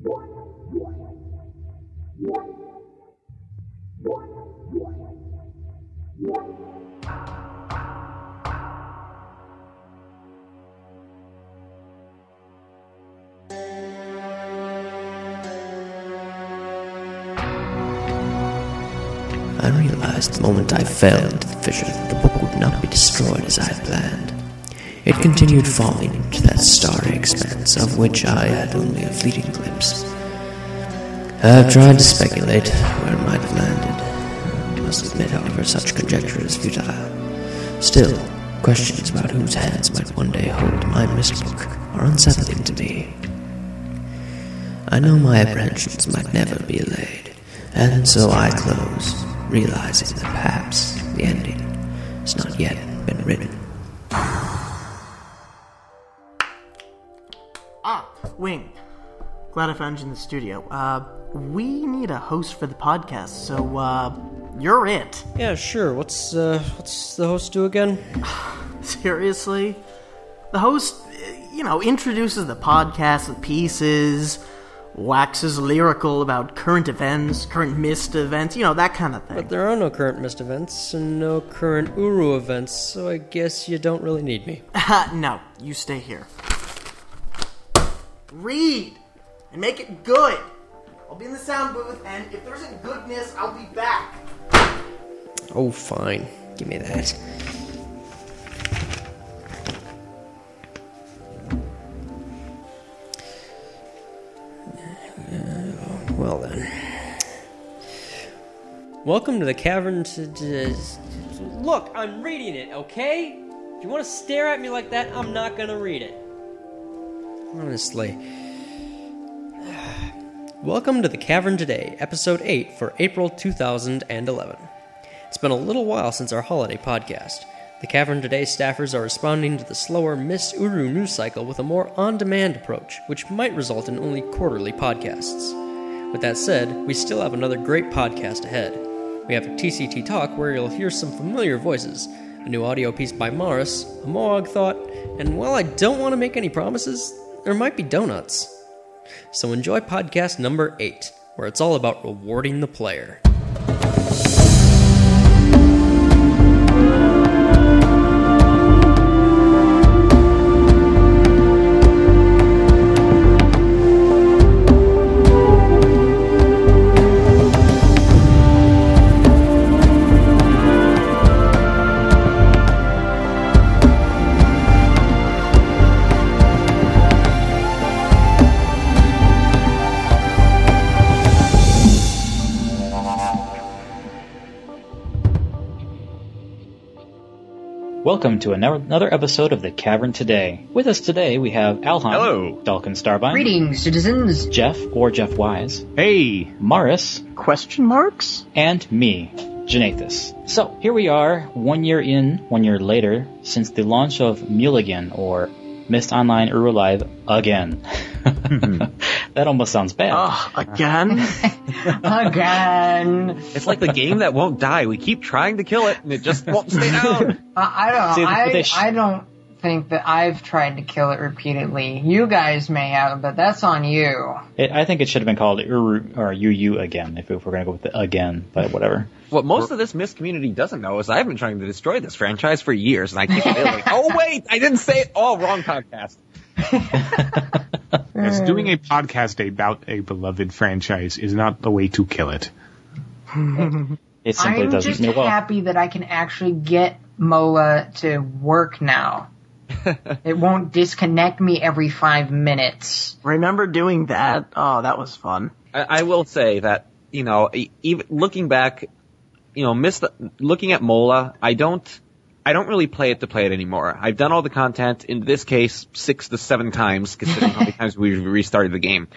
I realized the moment I fell into the fissure that the book would not be destroyed as I had planned. It continued falling into that starry expanse of which I had only a fleeting glimpse. I've tried to speculate where it might have landed. I must admit, however, such conjecture is futile. Still, questions about whose hands might one day hold my Myst book are unsettling to me. I know my apprehensions might never be allayed, and so I close, realizing that perhaps the ending is not yet Glad I found you in the studio. Uh, we need a host for the podcast, so, uh, you're it. Yeah, sure. What's uh, what's the host do again? Seriously? The host, you know, introduces the podcast with pieces, waxes lyrical about current events, current Myst events, you know, that kind of thing. But there are no current Myst events and no current Uru events, so I guess you don't really need me. no, you stay here. Read! And make it good! I'll be in the sound booth, and if there isn't goodness, I'll be back. Oh, fine. Give me that. Uh, well then. Welcome to the cavern to. to- Look, I'm reading it, okay? If you want to stare at me like that, I'm not gonna read it. Honestly. Welcome to the Cavern Today, Episode 8 for April 2011. It's been a little while since our holiday podcast. The Cavern Today staffers are responding to the slower Myst Uru news cycle with a more on demand approach, which might result in only quarterly podcasts. With that said, we still have another great podcast ahead. We have a TCT Talk where you'll hear some familiar voices, a new audio piece by Maurus, a Moog thought, and while I don't want to make any promises, there might be donuts. So enjoy podcast number 8, where it's all about rewarding the player. Welcome to another episode of The Cavern Today. With us today we have Alhan. Hello. Dalkin Starbine. Greetings, citizens. Jeff, or Jeff Wise. Hey, Maurus. Question marks? And me, Janathus. So, here we are, one year in, one year later, since the launch of MOULagain, or Myst Online or Live again. Hmm. that almost sounds bad. Ugh, again? Again. it's like the game that won't die. We keep trying to kill it, and it just won't stay down. I, I don't. See, I, they sh- I don't think that I've tried to kill it repeatedly. You guys may have, but that's on you. It, I think it should have been called Uru, or UU again, if, if we're gonna go with the again, but whatever. What most of this Myst community doesn't know is I've been trying to destroy this franchise for years, and I keep failing. oh wait, I didn't say it. Oh, wrong podcast. Yes, doing a podcast about a beloved franchise is not the way to kill it. It simply I'm doesn't. just well, happy that I can actually get MOULa to work now. It won't disconnect me every five minutes. Remember doing that? Oh, that was fun. I, I will say that you know, e- even looking back, you know, Myst, looking at MOULa, I don't. I don't really play it to play it anymore. I've done all the content, in this case, six to seven times, considering how many times we've restarted the game.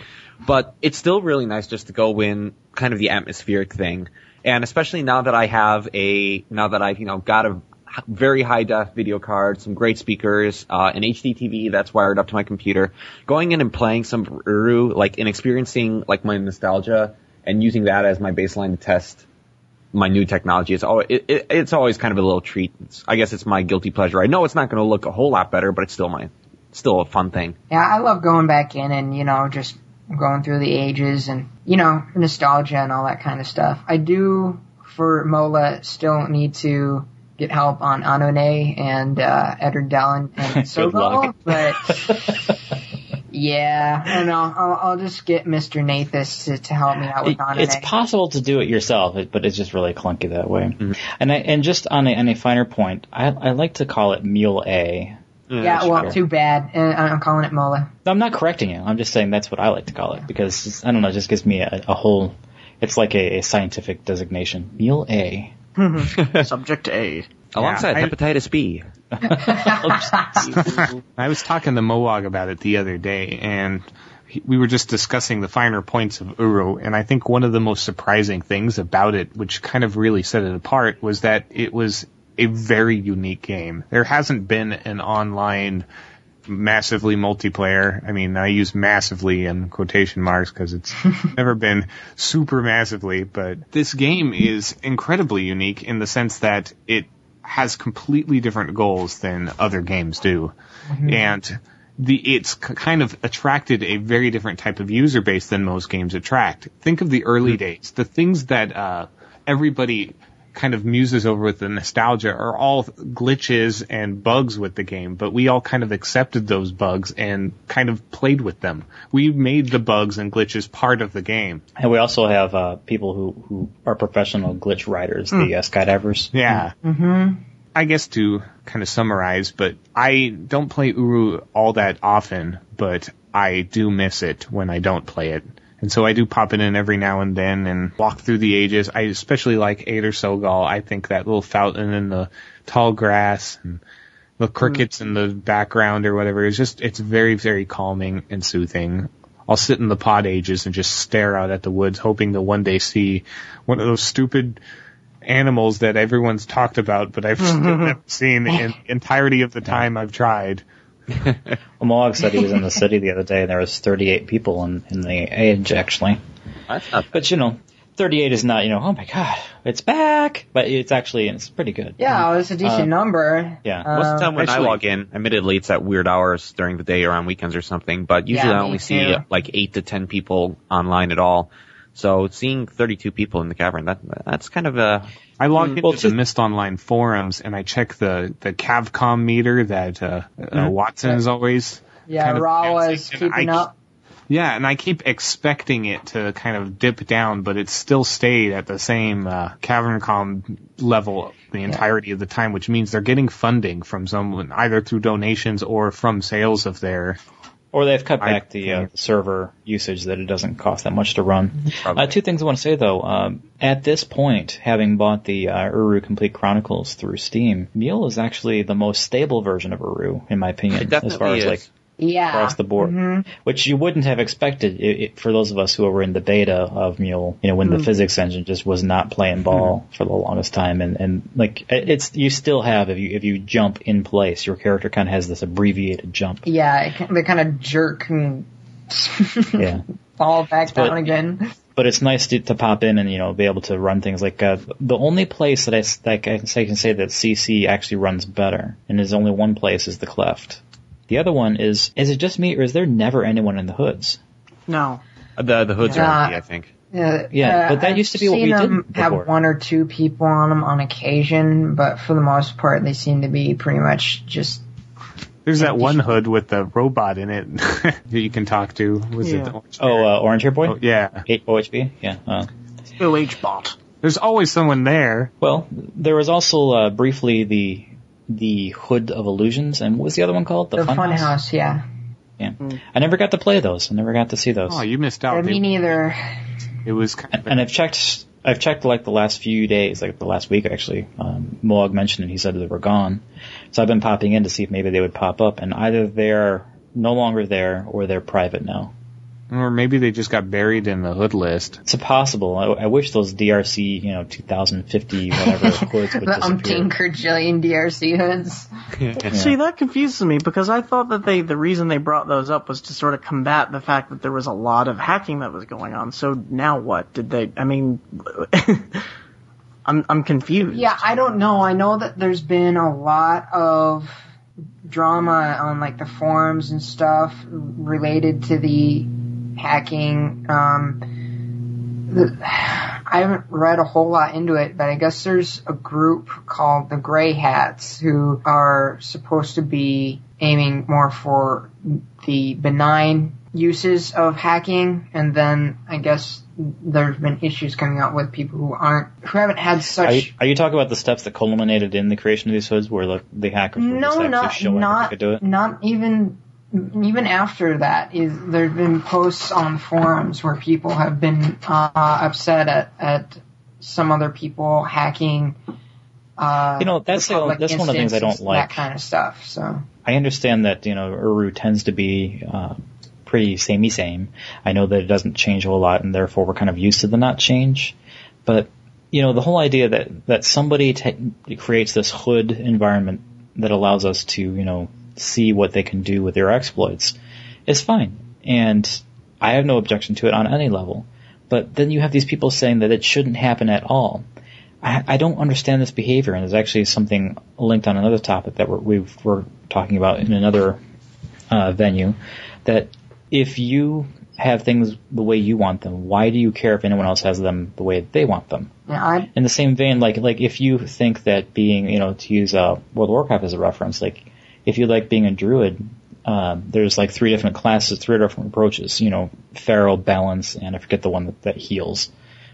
But it's still really nice just to go in kind of the atmospheric thing. And especially now that I have a, now that I've, you know, got a h- very high def video card, some great speakers, uh, an HD TV that's wired up to my computer, going in and playing some Uru, like, and experiencing, like, my nostalgia and using that as my baseline to test my new technology. It's always, it, it, it's always kind of a little treat. It's, I guess it's my guilty pleasure. I know it's not going to look a whole lot better, but it's still my, still a fun thing. Yeah, I love going back in and, you know, just going through the ages and, you know, nostalgia and all that kind of stuff. I do, for MOULa, still need to get help on Ahnonay and uh, Eder Delin and Good Sogol, but yeah, and I'll, I'll, I'll just get Mr. Nathis to, to help me out with It- Ahnonay. it's possible to do it yourself, but it's just really clunky that way. And I, and just on a, on a finer point, I, I like to call it Mule A. yeah, well, sure. too bad. Uh, I'm calling it MOULa. I'm not correcting you. I'm just saying that's what I like to call it because I don't know, it just gives me a, a whole. It's like a, a scientific designation. Mule A. Mm-hmm. Subject A. Alongside I- hepatitis B. I was talking to Moog about it the other day, and he- we were just discussing the finer points of Uru, and I think one of the most surprising things about it, which kind of really set it apart, was that it was a very unique game. There hasn't been an online massively multiplayer. I mean, I use massively in quotation marks because it's never been super massively, but this game is incredibly unique in the sense that it has completely different goals than other games do. And the it's kind of attracted a very different type of user base than most games attract. Think of the early days. The things that uh, everybody kind of muses over with the nostalgia are all glitches and bugs with the game, but we all kind of accepted those bugs and kind of played with them. We made the bugs and glitches part of the game. And we also have uh, people who, who are professional glitch writers, the uh, skydivers. Yeah. Mm-hmm. I guess to kind of summarize, but I don't play Uru all that often, but I do miss it when I don't play it. And so I do pop it in every now and then and walk through the ages. I especially like Eder Tsogal. I think that little fountain in the tall grass and the mm-hmm. crickets in the background or whatever is just, it's very, very calming and soothing. I'll sit in the pod ages and just stare out at the woods, hoping to one day see one of those stupid animals that everyone's talked about, but I've mm-hmm. never seen in the entirety of the time I've tried. Well, Moog said he was in the city the other day, and there was 38 people in, in the age, actually. But you know, 38 is not, you know, oh my god, it's back. But it's actually, it's pretty good. Yeah, it's a decent number. yeah. Uh, Most of the time when actually- I log in, admittedly it's at weird hours during the day or on weekends or something, but usually Yeah, I me only see like 8 to 10 people online at all. So seeing 32 people in the cavern, that that's kind of a, I log into well, the just- Myst Online forums and I check the, the Cavcom meter that uh, uh, Watson is always. Yeah, kind of Raw was dancing, and keeping I- up. Yeah, and I keep expecting it to kind of dip down, but it's still stayed at the same uh, CavernCom level the entirety of the time, which means they're getting funding from someone either through donations or from sales of their Or they've cut I- back the uh, server usage that it doesn't cost that much to run. Uh, two things I want to say though. Um, at this point, having bought the uh, Uru Complete Chronicles through Steam, MOUL is actually the most stable version of Uru, in my opinion, It as far as is. like Yeah. across the board, mm-hmm. which you wouldn't have expected i i for those of us who were in the beta of MOUL. You know, when the mm. physics engine just was not playing ball mm-hmm. for the longest time, and and like it- it's you still have if you if you jump in place, your character kind of has this abbreviated jump. Yeah, it, can- they kind of jerk and Yeah. fall back But- down again. but it's nice to, to pop in and you know be able to run things like uh, the only place that I that I can say, can say that CC actually runs better, and there's only one place is the cleft. The other one is is it just me or is there never anyone in the hoods? No. the, the hoods Yeah. are empty, I think. Yeah, Yeah, but that I've used to be what we seen did them have one or two people on them on occasion, but for the most part, they seem to be pretty much just. There's that one hood with the robot in it that you can talk to. Was it? Yeah. the orange Oh, uh, Orange Hair Boy, Oh, yeah. Eight OHB, yeah. Uh, OH bot. There's always someone there. well, there was also uh, briefly the the Hood of Illusions, and what was the other one called? The Fun Funhouse, House? yeah. Yeah, I never got to play those. I never got to see those. Oh, you missed out. Yeah, me neither. it was kind of And I've checked, I've checked like the last few days, like the last week actually. Um, Moog mentioned it. He said they were gone. So I've been popping in to see if maybe they would pop up, and either they're no longer there or they're private now. Or maybe they just got buried in the hood list. It's possible. I, I wish those DRC, you know, 2050 whatever hoods would The disappear. umpteen jillion DRC hoods. See, that confuses me because I thought that they the reason they brought those up was to sort of combat the fact that there was a lot of hacking that was going on. So now what? Did they? I mean, I'm I'm confused. Yeah, I don't know. I know that there's been a lot of drama on like the forums and stuff related to the hacking. Um, the, I haven't read a whole lot into it, but I guess there's a group called the Gray Hats who are supposed to be aiming more for the benign uses of hacking, and then I guess there's been issues coming out with people who aren't who haven't had such. Are you, are you talking about the steps that culminated in the creation of these hoods, where the, the hackers were just no, actually not showing they not could do it? not even even after that. Is there've been posts on forums where people have been uh, upset at at some other people hacking. Uh, You know, that's that's one of the things I don't like. That kind of stuff. So I understand that you know Uru tends to be uh, pretty samey same. I know that it doesn't change a whole lot, and therefore we're kind of used to the not change. But you know, the whole idea that that somebody ta- creates this hood environment that allows us to you know see what they can do with their exploits is fine, and I have no objection to it on any level. But then you have these people saying that it shouldn't happen at all. I, I don't understand this behavior, and there's actually something linked on another topic that we're, we've, we're talking about in another uh, venue. That if you have things the way you want them, why do you care if anyone else has them the way they want them? In the same vein, like like if you think that being, you know, to use uh, World of Warcraft as a reference, like if you like being a druid, um, there's like three different classes, three different approaches. You know, feral, balance, and I forget the one that, that heals.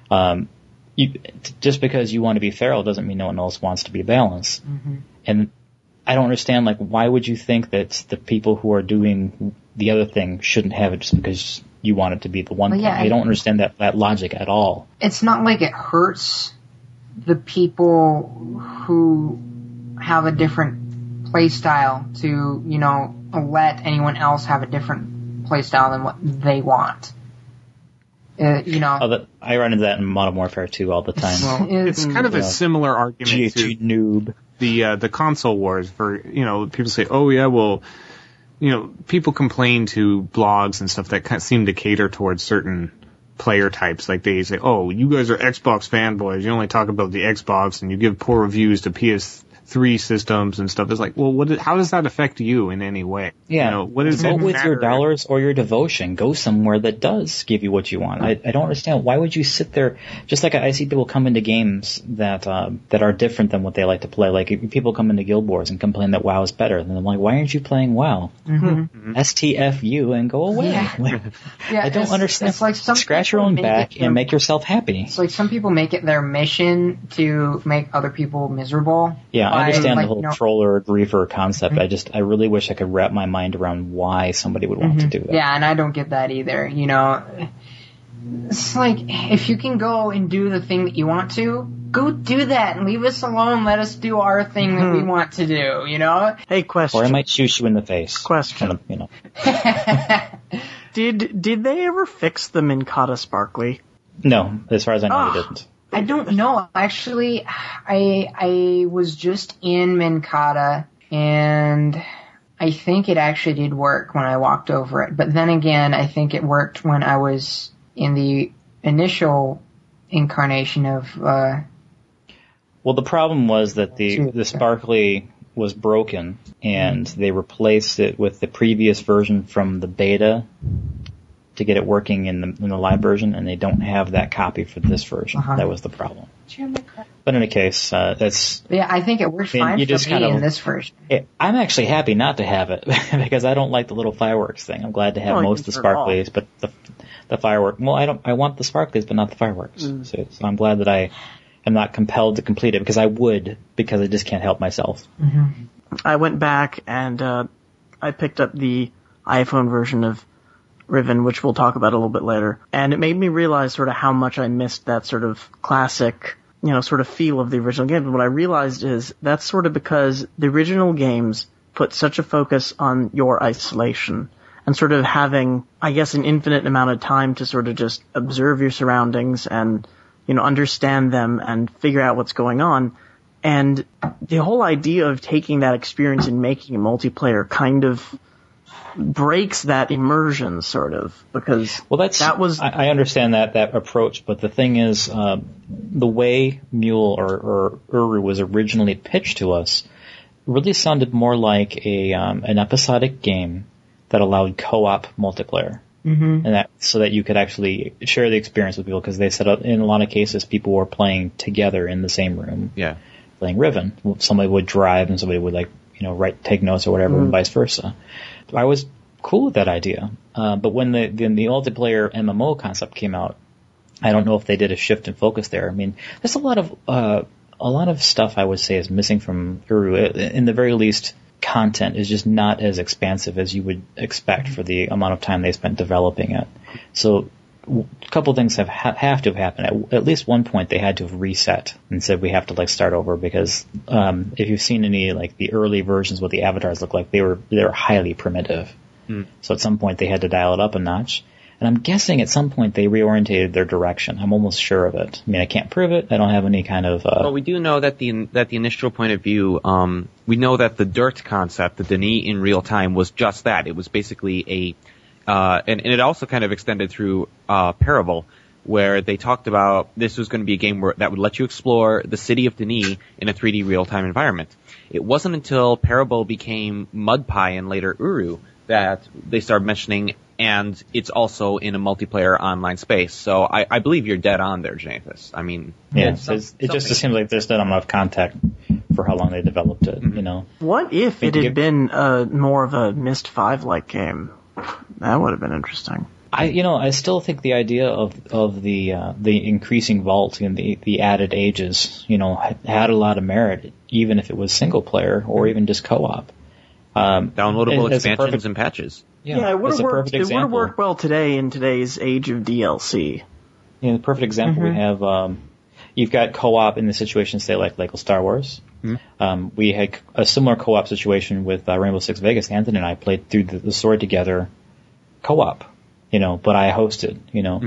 Um, you, t- just because you want to be feral doesn't mean no one else wants to be balance. And I don't understand, like, why would you think that the people who are doing the other thing shouldn't have it just because you want it to be the one Well, thing? yeah, I I- don't understand that, that logic at all. it's not like it hurts the people who have a different play style to, you know, let anyone else have a different play style than what they want. Uh, you know, Oh, that, I run into that in Modern Warfare 2 all the time. Well, It's kind of a similar argument to noob. the uh, the console wars for you know people say oh yeah well you know people complain to blogs and stuff that kind of seem to cater towards certain player types like they say oh you guys are Xbox fanboys you only talk about the Xbox and you give poor reviews to PS3 systems and stuff it's like well what how does that affect you in any way Yeah. you know what does Vote it with your dollars or your devotion. Go somewhere that does give you what you want. I, I don't understand. Why would you sit there? Just like I see people come into games that uh, that are different than what they like to play. Like if people come into Guild Wars and complain that WoW is better, then I'm like, why aren't you playing WoW? STFU and go away. Mm-hmm. Yeah. Like, yeah, I don't it's- understand. It's like some Scratch your own back it their- and make yourself happy. It's like some people make it their mission to make other people miserable. Yeah, I understand like, the whole you know, troller griefer concept. I just I really wish I could wrap my mind around why somebody would want to do that. Mm-hmm. Yeah, and I don't get that either. You know, it's like if you can go and do the thing that you want to, go do that and leave us alone. Let us do our thing that we want to do. You know? Hey, question. Or I might shoot you in the face. Question. Kind of, you know. Did did they ever fix the Minkata Sparkly? No, as far as I know, Ah. they didn't. I don't know. Actually, I I was just in Minkata and I think it actually did work when I walked over it. But then again, I think it worked when I was in the initial incarnation of uh Well, the problem was that the the sparkly was broken, and they replaced it with the previous version from the beta to get it working in the in the live version, and they don't have that copy for this version. Uh-huh. That was the problem. But in any case, uh, that's yeah, I think it works I mean, fine you for just me kind of- in this version. it, I'm actually happy not to have it because I don't like the little fireworks thing. I'm glad to have No, most of the turn sparklies, but the the firework. Well, I don't. I want the sparklies, but not the fireworks. Mm. So, so I'm glad that I am not compelled to complete it because I would because I just can't help myself. I went back and uh, I picked up the iPhone version of Riven, which we'll talk about a little bit later, and it made me realize sort of how much I missed that sort of classic, you know, sort of feel of the original game. But what I realized is that's sort of because the original games put such a focus on your isolation and sort of having, I guess, an infinite amount of time to sort of just observe your surroundings and, you know, understand them and figure out what's going on. And the whole idea of taking that experience and making a multiplayer kind of breaks that immersion, sort of, because Well, that's that was I, I understand that that approach, but the thing is, um, the way MOUL or, or Uru was originally pitched to us really sounded more like a um, an episodic game that allowed co-op multiplayer. Mm-hmm. and that so that you could actually share the experience with people because they said uh, in a lot of cases people were playing together in the same room Yeah. playing Riven. Somebody would drive and somebody would like you know write take notes or whatever, and vice versa. I was cool with that idea, uh, but when the when the multiplayer MMO concept came out, I don't know if they did a shift in focus there. I mean, there's a lot of uh, a lot of stuff I would say is missing from Uru. In the very least, content is just not as expansive as you would expect for the amount of time they spent developing it. So a couple things have ha- have to have happened. At, at least one point, they had to have reset and said we have to like start over because um, if you've seen any like the early versions, what the avatars look like, they were they were highly primitive. So at some point, they had to dial it up a notch. And I'm guessing at some point they reorientated their direction. I'm almost sure of it. I mean, I can't prove it. I don't have any kind of. Uh, Well, we do know that the that the initial point of view, um, we know that the DIRT concept, the D'ni in real time, was just that. It was basically a, uh, and, and it also kind of extended through uh, Parable, where they talked about this was going to be a game where, that would let you explore the city of D'ni in a 3D real time environment. It wasn't until Parable became Mudpie and later Uru that they started mentioning, and it's also in a multiplayer online space. So I, I believe you're dead on there, Janathus. I mean, yeah, some- it's- it just seems like there's not enough contact for how long they developed it. Mm-hmm. You know. What if it had been uh, more of a Myst 5 like game? That would have been interesting. I you know I still think the idea of of the uh, the increasing vault and the the added ages you know had- had a lot of merit even if it was single player or even just co-op. Um, downloadable and as a expansions perfect- and patches. Yeah, it would as have worked. It would have worked well today in today's age of DLC. You know, the perfect example we have, um, you've got co-op in the situation, say like Lego Star Wars. Um, we had a similar co-op situation with uh, Rainbow Six Vegas. Anthony and I played through the, the story together, co-op. You know, but I hosted. You know,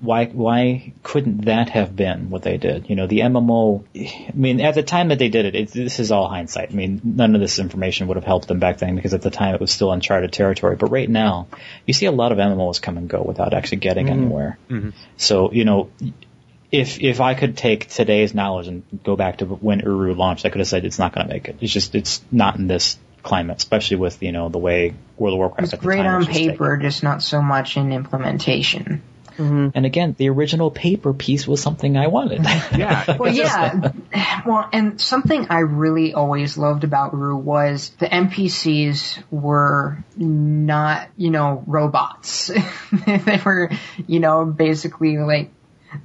why why couldn't that have been what they did? You know, the MMO. I mean, at the time that they did it, it this is all hindsight. I mean, none of this information would have helped them back then because at the time it was still uncharted territory. But right now, you see a lot of MMOs come and go without actually getting anywhere. So you know, if if I could take today's knowledge and go back to when Uru launched, I could have said it's not going to make it. It's just it's not in this climate, especially with you know the way World of Warcraft It's at the great time on was just taking. paper, just not so much in implementation. Mm-hmm. And again, the original paper piece was something I wanted. Yeah. Well, yeah. Well, and something I really always loved about Ru was the NPCs were not, you know, robots. they were, you know, basically like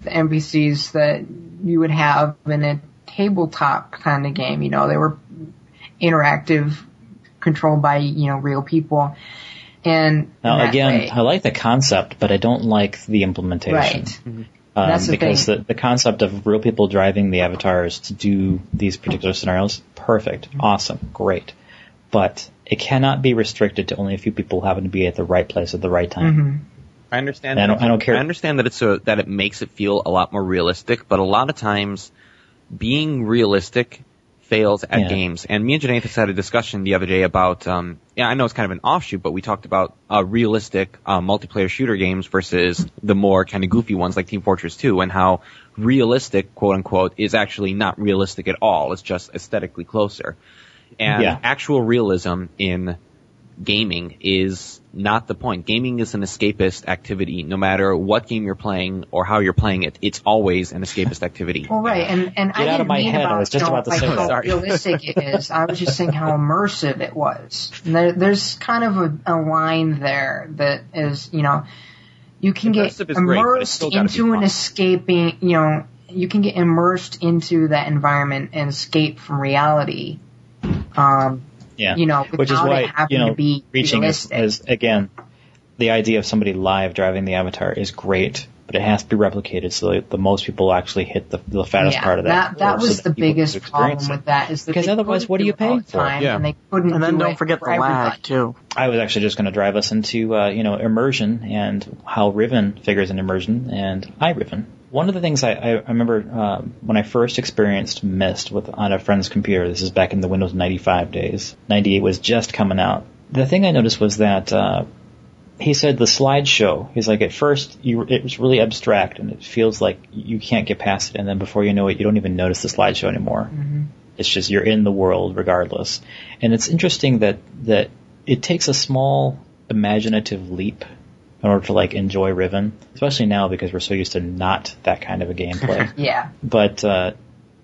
the NPCs that you would have in a tabletop kind of game. You know, they were interactive, controlled by, you know, real people. And Now that again, way- I like the concept, but I don't like the implementation. right. Um, That's the because thing. the, the concept of real people driving the avatars to do these particular scenarios, perfect, Mm-hmm. awesome, great. But it cannot be restricted to only a few people who happen to be at the right place at the right time. Mm-hmm. I understand. I that don't- I don't care. I understand that it's a, that it makes it feel a lot more realistic, but a lot of times, being realistic fails at Yeah. games. And me and Janathus had a discussion the other day about. Um, yeah, I know it's kind of an offshoot, but we talked about uh, realistic uh, multiplayer shooter games versus the more kind of goofy ones like Team Fortress 2, and how realistic, quote unquote, is actually not realistic at all. It's just aesthetically closer. And Yeah. actual realism in gaming is not the point. Gaming is an escapist activity. No matter what game you're playing or how you're playing it, it's always an escapist activity. Well, right, and and I Get out didn't of my mean head, I about was just you know, about to like say how. Sorry. realistic it is. I was just saying how immersive it was. There, there's kind of a, a line there that is, you know, you can get Immersive is great, immersed still into an escaping, you know, you can get immersed into that environment and escape from reality. Um, Yeah. you know, which is why it having you know to be reaching as, realistic. as again the idea of somebody live driving the avatar is great, but it has to be replicated so that the most people actually hit the, the fattest yeah, part of that. that, that curve so was that the biggest problem it. with that is that Because otherwise, what are you paying for? time, Yeah. And they couldn't And then do don't it forget for the lag everybody. too. I was actually just going to drive us into uh, you know immersion and how Riven figures in immersion and iRiven. One of the things I, I remember um, when I first experienced Myst with on a friend's computer. This is back in the Windows 95 days. 98 was just coming out. The thing I noticed was that uh, he said the slideshow. He's like at first you it was really abstract and it feels like you can't get past it, and then before you know it, you don't even notice the slideshow anymore. It's just you're in the world regardless. And it's interesting that that it takes a small imaginative leap in order to like enjoy Riven, especially now because we're so used to not that kind of a gameplay. Yeah. but uh,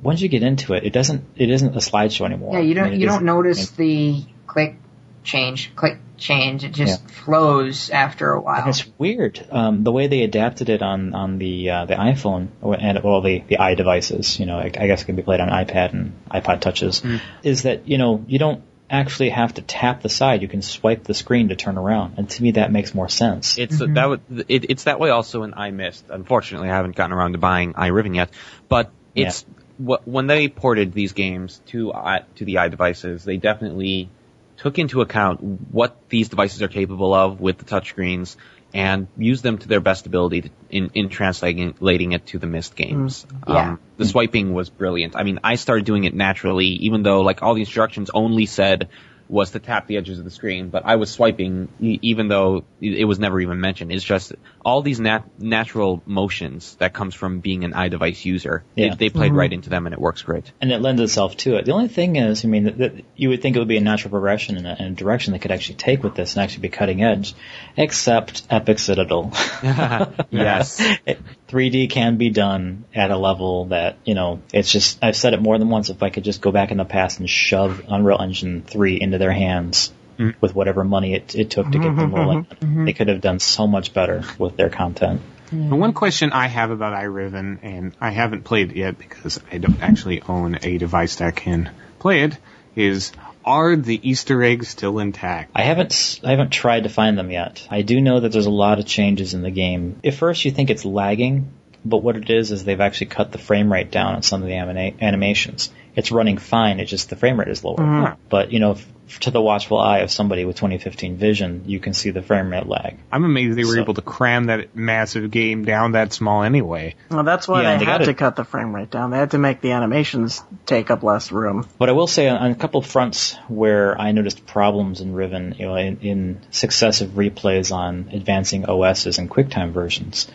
once you get into it, it doesn't it isn't a slideshow anymore. Yeah, you don't mean, you don't isn't- notice the click change, click change. It just flows after a while. And it's weird um, the way they adapted it on on the uh, the iPhone or- and well the the i devices. You know, I, I guess it can be played on iPad and iPod touches. Is that you know you don't actually have to tap the side; you can swipe the screen to turn around, and to me that makes more sense. It's mm-hmm. that would, it, it's that way also in iMyst. Unfortunately, I haven't gotten around to buying iRiven yet, but it's wh- when they ported these games to i to the iDevices, they definitely took into account what these devices are capable of with the touchscreens and use them to their best ability to, in in translating it to the Myst games. Yeah. Um, the swiping was brilliant. I mean, I started doing it naturally, even though like all the instructions only said was to tap the edges of the screen, but I was swiping even though it was never even mentioned. It's just all these nat- natural motions that comes from being an iDevice user. Yeah. They, they played mm-hmm. right into them and it works great. and it lends itself to it. The only thing is, I mean, that, that you would think it would be a natural progression and a, and a direction they could actually take with this and actually be cutting edge, except Epic Citadel. Yes. It- 3D can be done at a level that, you know, it's just, I've said it more than once, if I could just go back in the past and shove Unreal Engine 3 into their hands mm. with whatever money it, it took to get them mm-hmm, rolling, mm-hmm, mm-hmm. they could have done so much better with their content. The one question I have about iRiven, and I haven't played it yet because I don't actually own a device that can play it, is are the Easter eggs still intact? I haven't I haven't tried to find them yet. I do know that there's a lot of changes in the game. At first, you think it's lagging, but what it is is they've actually cut the frame rate down on some of the anima- animations. It's running fine. It's just the frame rate is lower. Mm-hmm. But you know, f- to the watchful eye of somebody with 2015 vision, you can see the frame rate lag. I'm amazed they were So- able to cram that massive game down that small anyway. Well, that's why Yeah, they, they had gotta- to cut the frame rate down. They had to make the animations take up less room. But I will say on, on a couple fronts where I noticed problems in Riven, you know, in, in successive replays on advancing OSs and QuickTime versions,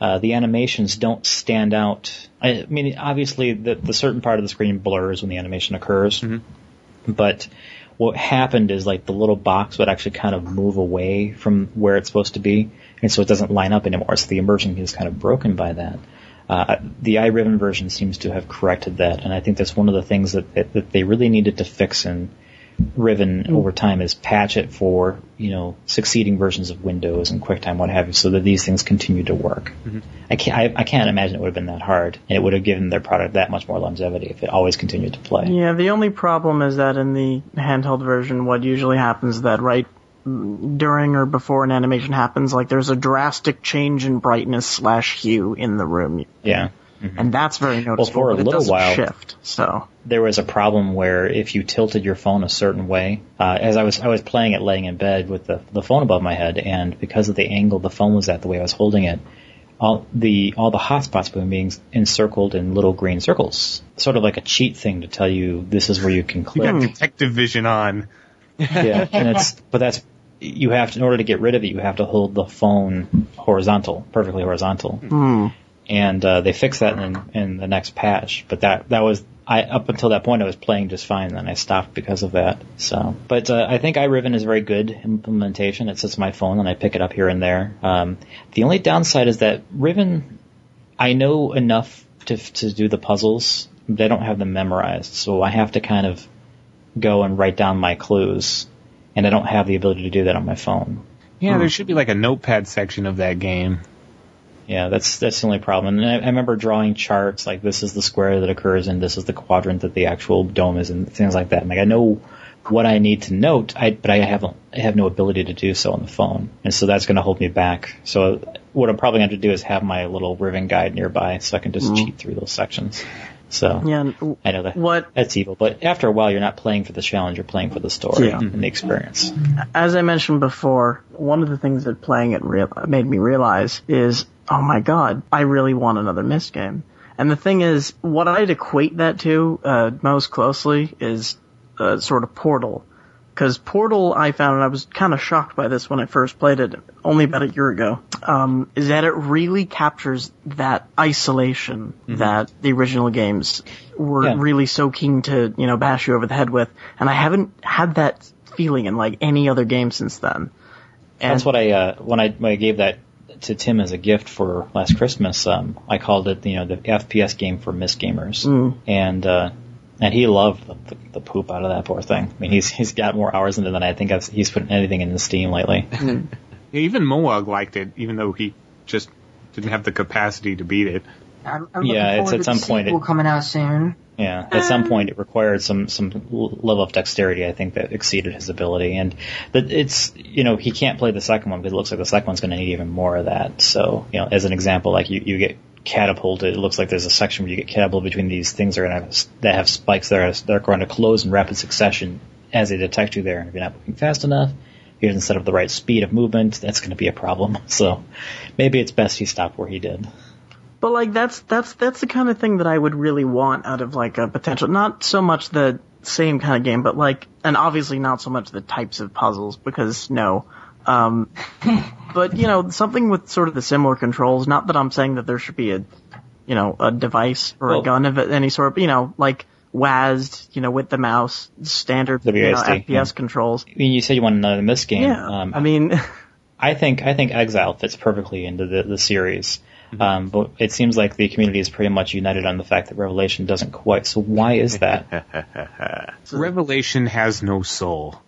uh, the animations don't stand out. I mean, obviously, the, the certain part of the screen blurs when the animation occurs, but what happened is like the little box would actually kind of move away from where it's supposed to be, and so it doesn't line up anymore. So the immersion is kind of broken by that. Uh, the iRiven version seems to have corrected that, and I think that's one of the things that, that, that they really needed to fix in Riven mm-hmm. over time is patch it for you know succeeding versions of Windows and QuickTime, what have you, so that these things continue to work. Mm-hmm. I can't I, I can't imagine it would have been that hard, and it would have given their product that much more longevity if it always continued to play. Yeah, the only problem is that in the handheld version, what usually happens is that right during or before an animation happens, like there's a drastic change in brightness slash hue in the room, Yeah. And that's very noticeable. Well, for a but little while- shift. So there was a problem where if you tilted your phone a certain way, uh, as I was I was playing it laying in bed with the the phone above my head, and because of the angle the phone was at, the way I was holding it, all the all the hotspots were being encircled in little green circles, sort of like a cheat thing to tell you this is where you can You got detective vision on. yeah, and it's but that's you have to in order to get rid of it, you have to hold the phone horizontal, perfectly horizontal. And uh, they fixed that in in the next patch, but that that was I up until that point I was playing just fine. Then I stopped because of that. So, but uh, I think iRiven is a very good implementation. It sits on my phone and I pick it up here and there. Um, the only downside is that Riven, I know enough to to do the puzzles, but I don't have them memorized, so I have to kind of go and write down my clues, and I don't have the ability to do that on my phone. Yeah, there should be like a notepad section of that game. Yeah, that's that's the only problem. And I, I remember drawing charts like this is the square that occurs and this is the quadrant that the actual dome is in, things like that. And, like I know what I need to note, I, but I haven't I have no ability to do so on the phone, and so that's going to hold me back. So what I'm probably going to do is have my little Riven guide nearby, so I can just mm-hmm. cheat through those sections. So yeah, I know that what that's evil, but after a while, you're not playing for the challenge; you're playing for the story Yeah. and the experience. as I mentioned before, one of the things that playing it real- made me realize is, oh my god, I really want another Myst game. And the thing is, what I'd equate that to uh, most closely is uh, sort of Portal. Because Portal, I found, and I was kind of shocked by this when I first played it, only about a year ago, um, is that it really captures that isolation that the original games were Yeah. really so keen to, you know, bash you over the head with. And I haven't had that feeling in like any other game since then. And That's what I uh, when I when I gave that to Tim as a gift for last Christmas. Um, I called it you know the FPS game for Myst gamers, Mm. and uh, and he loved the, the, the poop out of that poor thing. I mean, he's he's got more hours in it than I think I've, he's put anything in the Steam lately. Mm. Even Moog liked it, even though he just didn't have the capacity to beat it. I'm, I'm Yeah, it's at some point it- coming out soon. Yeah, at some point it required some some level of dexterity. I think that exceeded his ability, and that it's you know he can't play the second one because it looks like the second one's going to need even more of that. So you know, as an example, like you, you get catapulted. It looks like there's a section where you get catapulted between these things that are going to have, that have spikes that are that are going to close in rapid succession as they detect you there. And if you're not moving fast enough, you didn't set up the right speed of movement, that's going to be a problem. So maybe it's best he stopped where he did. But like that's that's that's the kind of thing that I would really want out of like a potential not so much the same kind of game, but like and obviously not so much the types of puzzles because no. Um but you know, something with sort of the similar controls, not that I'm saying that there should be a you know, a device or Well- a gun of any sort, but you know, like WASD, you know, with the mouse, standard you know, FPS yeah. controls. I mean, you said you want another Myst game. Yeah. Um, I mean I think I think Exile fits perfectly into the, the series. Mm-hmm. Um, but it seems like the community is pretty much united on the fact that Revelation doesn't quite. So why is that? Revelation has no soul.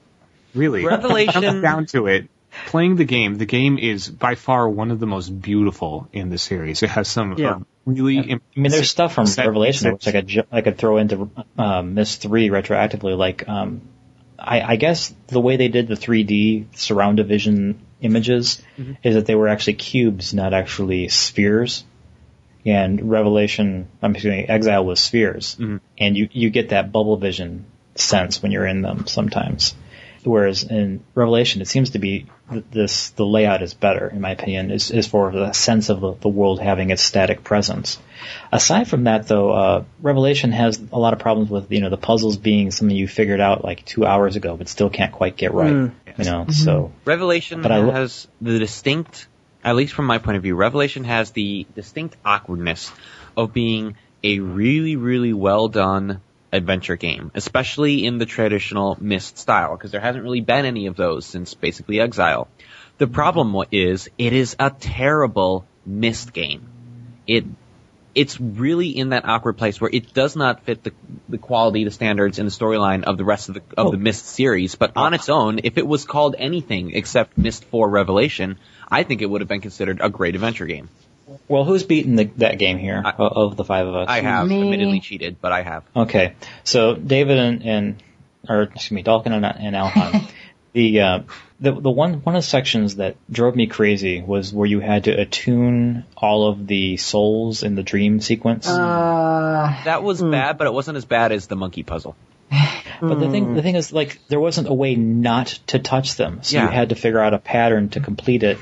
Really. Revelation- Comes down to it. Playing the game, the game is by far one of the most beautiful in the series. It has some Yeah. uh, really. I mean, there's stuff from set Revelation pieces. which I could I could throw into um, Myst Three retroactively. Like, um, I, I guess the way they did the 3D surround vision images Mm-hmm. is that they were actually cubes, not actually spheres. And Revelation, I'm assuming Exile was spheres, Mm-hmm. and you you get that bubble vision sense when you're in them sometimes. Whereas in Revelation, it seems to be th- this the layout is better, in my opinion, is, is for the sense of the, the world having its static presence. Aside from that, though, uh, Revelation has a lot of problems with you know the puzzles being something you figured out like two hours ago, but still can't quite get right. Mm. You know, mm-hmm. so Revelation But I lo- has the distinct, at least from my point of view, Revelation has the distinct awkwardness of being a really, really well done adventure game, especially in the traditional Myst style, because there hasn't really been any of those since basically Exile. The problem mm-hmm. is, it is a terrible Myst game. It it's really in that awkward place where it does not fit the the quality, the standards, and the storyline of the rest of the of the oh. Myst series. But on its own, if it was called anything except Myst Four Revelation, I think it would have been considered a great adventure game. well, who's beaten the, that game here I- o- of the five of us? I have Me. admittedly cheated, but I have. Okay, so David and, and or excuse me, Dalkin and, and Alhan. the uh, the the one one of the sections that drove me crazy was where you had to attune all of the souls in the dream sequence. Uh, That was bad, but it wasn't as bad as the monkey puzzle. but the thing the thing is, like, there wasn't a way not to touch them, so you had to figure out a pattern to complete it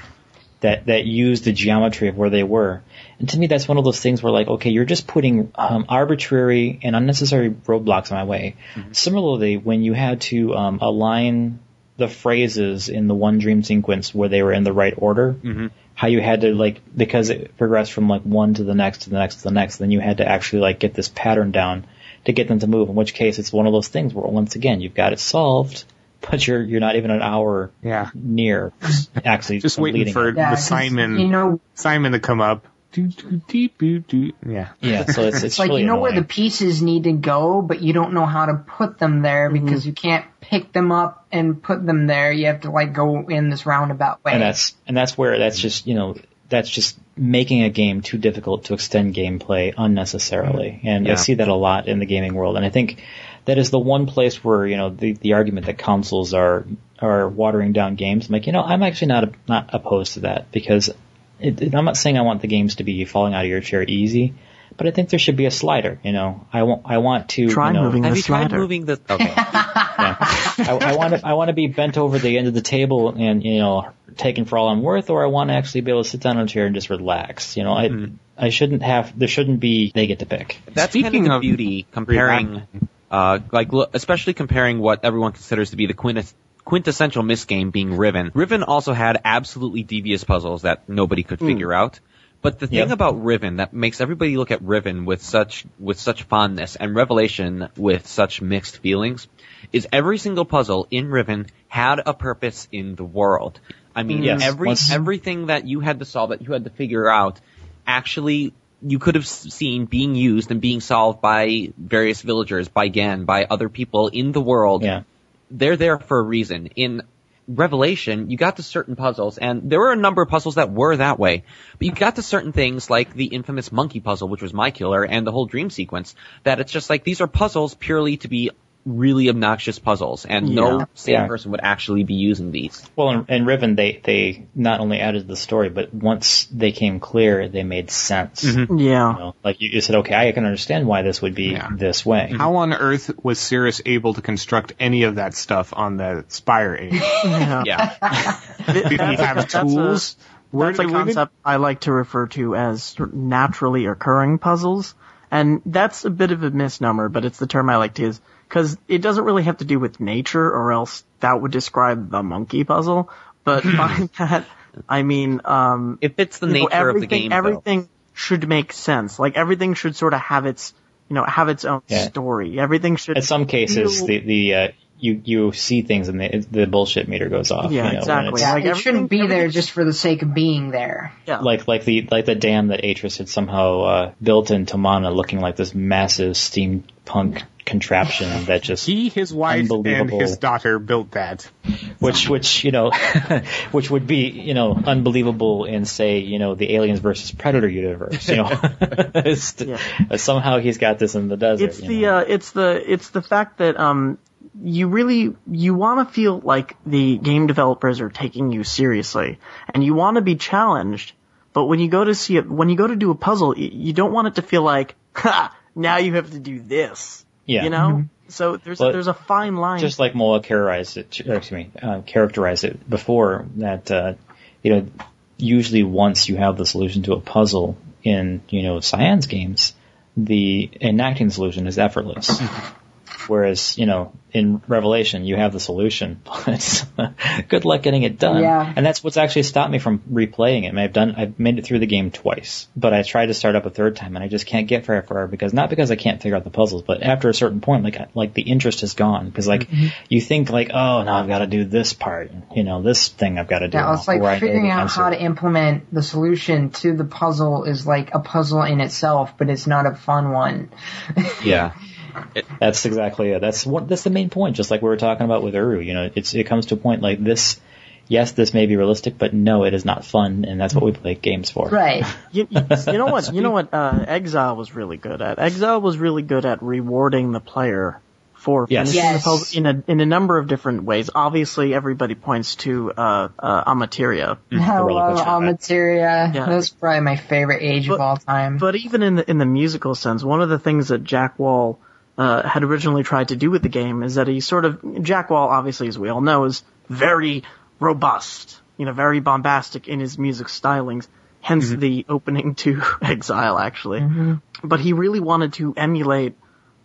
that that used the geometry of where they were. And to me, that's one of those things where, like, okay, you're just putting um, arbitrary and unnecessary roadblocks in my way. Similarly, when you had to um, align the phrases in the one dream sequence where they were in the right order, mm-hmm. how you had to like because it progressed from like one to the next to the next to the next, then you had to actually like get this pattern down to get them to move. In which case, it's one of those things where once again you've got it solved, but you're you're not even an hour Yeah. near actually Just waiting for it. yeah, the 'cause, Simon You know, Simon to come up. Do, do, dee, boo, do. Yeah. Yeah, so it's it's, it's like really you know where the pieces need to go, but you don't know how to put them there Mm-hmm. because you can't pick them up and put them there. You have to like go in this roundabout way. and that's and that's where that's just you know that's just making a game too difficult to extend gameplay unnecessarily and i see that a lot in the gaming world and i think that is the one place where you know the the argument that consoles are are watering down games i'm like you know i'm actually not not opposed to that because it, it- i'm not saying i want the games to be falling out of your chair easy but I think there should be a slider. You know, I want I want to Try you know, moving Have the you tried moving the? Okay. yeah. I, I want to I want to be bent over the end of the table and you know taken for all I'm worth, or I want to actually be able to sit down in a chair and just relax. You know, I I shouldn't have there shouldn't be they get to pick. That's Speaking kind of of beauty comparing, uh, like lo- especially comparing what everyone considers to be the quintess- quintessential Myst game being Riven. Riven also had absolutely devious puzzles that nobody could hmm. figure out, But the thing Yep. about Riven that makes everybody look at Riven with such with such fondness and Revelation with such mixed feelings is every single puzzle in Riven had a purpose in the world. I mean, Yes. every Once- everything that you had to solve, that you had to figure out, actually you could have seen being used and being solved by various villagers, by Gehn, by other people in the world Yeah. They're there for a reason. In Revelation, you got to certain puzzles, and there were a number of puzzles that were that way. But you got to certain things like the infamous monkey puzzle, which was my killer, and the whole dream sequence, that it's just like these are puzzles purely to be really obnoxious puzzles, and no sane Yeah. person would actually be using these. Well, in, in Riven, they they not only added the story, but once they came clear, they made sense. Mm-hmm. Yeah. You know, like you, you said, okay, I can understand why this would be Yeah. this way. How on earth was Sirrus able to construct any of that stuff on the Spire Age? Yeah. Yeah. Did he have That's a- tools? Where That's a did- where concept I like to refer to as naturally occurring puzzles. And that's a bit of a misnomer, but it's the term I like to use. Because it doesn't really have to do with nature, or else that would describe the monkey puzzle. But by that, I mean, um, It fits the you know, nature of the everything, game, though. everything should make sense. Like everything should sort of have its, you know, have its own Yeah. story. Everything should. In some cases, feel- the the uh, you you see things and the the bullshit meter goes off. Yeah, you know, exactly. Yeah, Like, it shouldn't be there just for the sake of being there. yeah. Like like the like the dam that Atrus had somehow uh, built into Mana, looking like this massive steampunk contraption that just He, his wife, and his daughter built that. which which you know which would be you know unbelievable in say you know the aliens versus predator universe you know Yeah. somehow he's got this in the desert it's the uh, it's the it's the fact that um you really you want to feel like the game developers are taking you seriously and you want to be challenged but when you go to see it when you go to do a puzzle you don't want it to feel like ha now you have to do this yeah. you know so there's But a, there's a fine line. just like Moa characterized it excuse me uh, characterized it before that uh, you know usually once you have the solution to a puzzle in you know Cyan's games the enacting the solution is effortless Whereas, you know, in Revelation, you have the solution, but good luck getting it done. Yeah. And that's what's actually stopped me from replaying it. I mean, I've done, I've made it through the game twice, but I tried to start up a third time and I just can't get very far because, not because I can't figure out the puzzles, but after a certain point, like, like the interest is gone. Because like, mm-hmm. you think like, oh, now I've got to do this part, you know, this thing I've got to do. Yeah, it's like or I know figuring out how to implement the solution to the puzzle is like a puzzle in itself, but it's not a fun one. Yeah. That's exactly it. That's what that's the main point. Just like we were talking about with Uru, you know, it's it comes to a point like this. Yes, this may be realistic, but no, it is not fun, and that's what we play games for. Right. you, you, you know what? You know what? Uh, Exile was really good at. Exile was really good at rewarding the player for Yes. finishing Yes. the puzzle in a in a number of different ways. Obviously, everybody points to uh, uh, Amateria, I love. Amateria. Yeah. That's probably my favorite age But- of all time. but even in the in the musical sense, one of the things that Jack Wall uh, had originally tried to do with the game is that he sort of Jack Wall, obviously, as we all know, is very robust, you know, very bombastic in his music stylings. Hence the opening to Exile, actually. But he really wanted to emulate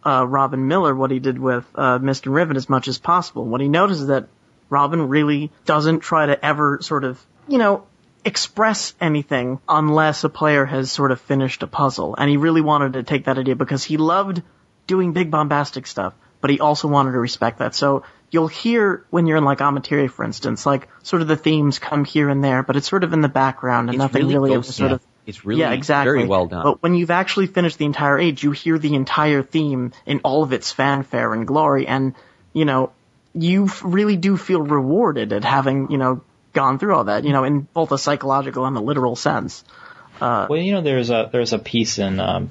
uh, Robin Miller, what he did with uh, and Riven, as much as possible. What he noticed is that Robin really doesn't try to ever sort of, you know, express anything unless a player has sort of finished a puzzle. And he really wanted to take that idea because he loved doing big bombastic stuff, but he also wanted to respect that. So you'll hear when you're in like Amateria, for instance, like sort of the themes come here and there, but it's sort of in the background and It's nothing really really sort of It's really yeah, exactly. very well done. But when you've actually finished the entire age, you hear the entire theme in all of its fanfare and glory, and you know, you really do feel rewarded at having you know gone through all that, you know, in both a psychological and a literal sense. Well, you know, there's a there's a piece in um,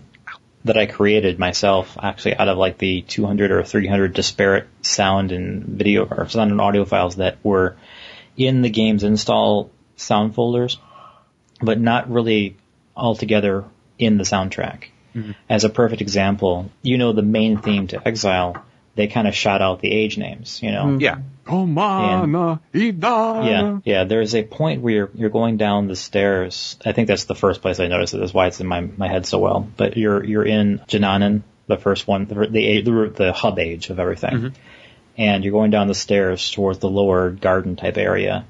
that I created myself, actually, out of like the 200 or 300 disparate sound and video or sound and audio files that were in the game's install sound folders, but not really altogether in the soundtrack. Mm-hmm. As a perfect example, you know, the main theme to Exile, they kind of shout out the age names, you know. Mm-hmm. Yeah. Omana Idana. Yeah, yeah. There's a point where you're you're going down the stairs. I think that's the first place I noticed it. That's why it's in my my head so well. But you're you're in J'nanin, the first one, the the the, the hub age of everything, mm-hmm. and you're going down the stairs towards the lower garden type area,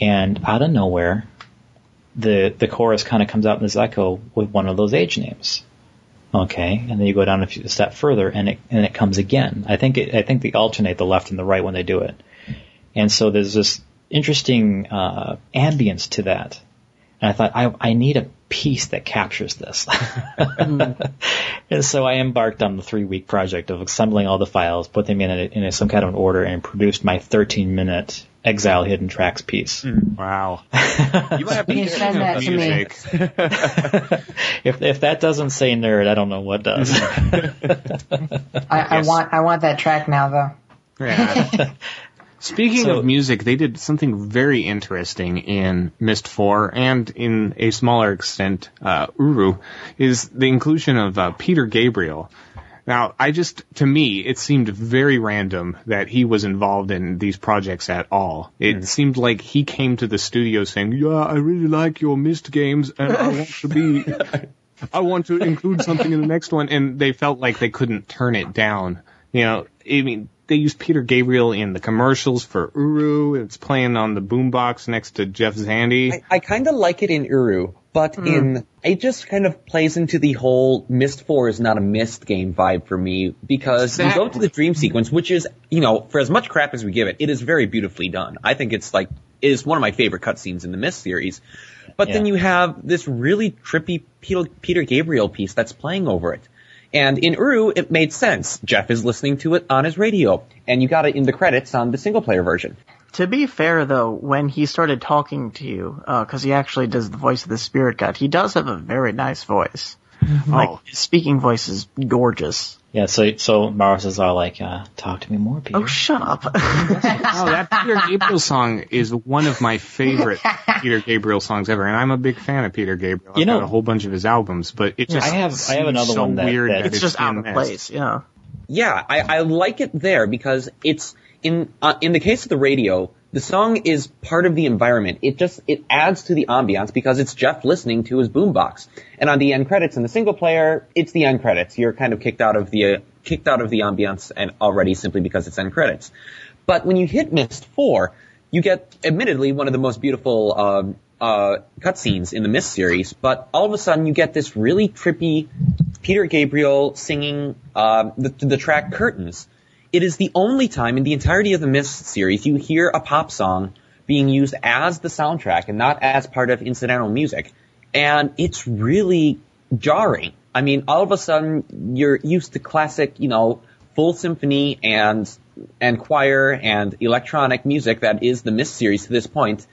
and out of nowhere, the the chorus kind of comes out in this echo with one of those age names. Okay, and then you go down a, few, a step further, and it and it comes again. I think it, I think they alternate the left and the right when they do it, and so there's this interesting uh, ambience to that. And I thought I I need a piece that captures this. Mm-hmm. and so I embarked on the three week project of assembling all the files, put them in a, in a, some kind of an order, and produced my 13 minute Exile Hidden Tracks piece. Mm. Wow. You might have to You get send that to me. If if that doesn't say nerd, I don't know what does. Mm-hmm. I, I Yes. want I want that track now though. Yeah. Speaking So- of music, they did something very interesting in Myst 4 and in a smaller extent, uh, Uru, is the inclusion of uh, Peter Gabriel. Now, I just, to me, it seemed very random that he was involved in these projects at all. It seemed like he came to the studio saying, yeah, I really like your Myst games and I want to be, I want to include something in the next one. And they felt like they couldn't turn it down. You know, I mean, they used Peter Gabriel in the commercials for Uru. It's playing on the boombox next to Jeff Zandi. I, I kind of like it in Uru, but hmm. in it just kind of plays into the whole Myst Four is not a Myst game vibe for me because you go to the dream sequence, which is you know for as much crap as we give it, it is very beautifully done. I think it's like it is one of my favorite cutscenes in the Myst series. But then you have this really trippy Peter, Peter Gabriel piece that's playing over it. And in Uru, it made sense. Jeff is listening to it on his radio, and you got it in the credits on the single player version. To be fair, though, when he started talking to you, uh, because he actually does the voice of the spirit god, he does have a very nice voice. Like Oh. his speaking voice is gorgeous. yeah, so so Mars is all like, uh, "Talk to me more, Peter." Oh, shut up! Oh, that Peter Gabriel song is one of my favorite Peter Gabriel songs ever, and I'm a big fan of Peter Gabriel. I've You know- got a whole bunch of his albums, but it just I have- I have another so one that- weird that- that it's just in out of place, yeah. Yeah, I, I like it there because it's in uh, in the case of the radio, the song is part of the environment. It just it adds to the ambiance because it's Jeff listening to his boombox. And on the end credits in the single player, it's the end credits. You're kind of kicked out of the uh, kicked out of the ambiance and already simply because it's end credits. But when you hit Myst Four, you get admittedly one of the most beautiful um, uh, cutscenes in the Myst series. But all of a sudden, you get this really trippy Peter Gabriel singing um, the, the track "Curtains." It is the only time in the entirety of the Myst series you hear a pop song being used as the soundtrack and not as part of incidental music. And it's really jarring. I mean, all of a sudden you're used to classic, you know, full symphony and and choir and electronic music that is the Myst series to this point,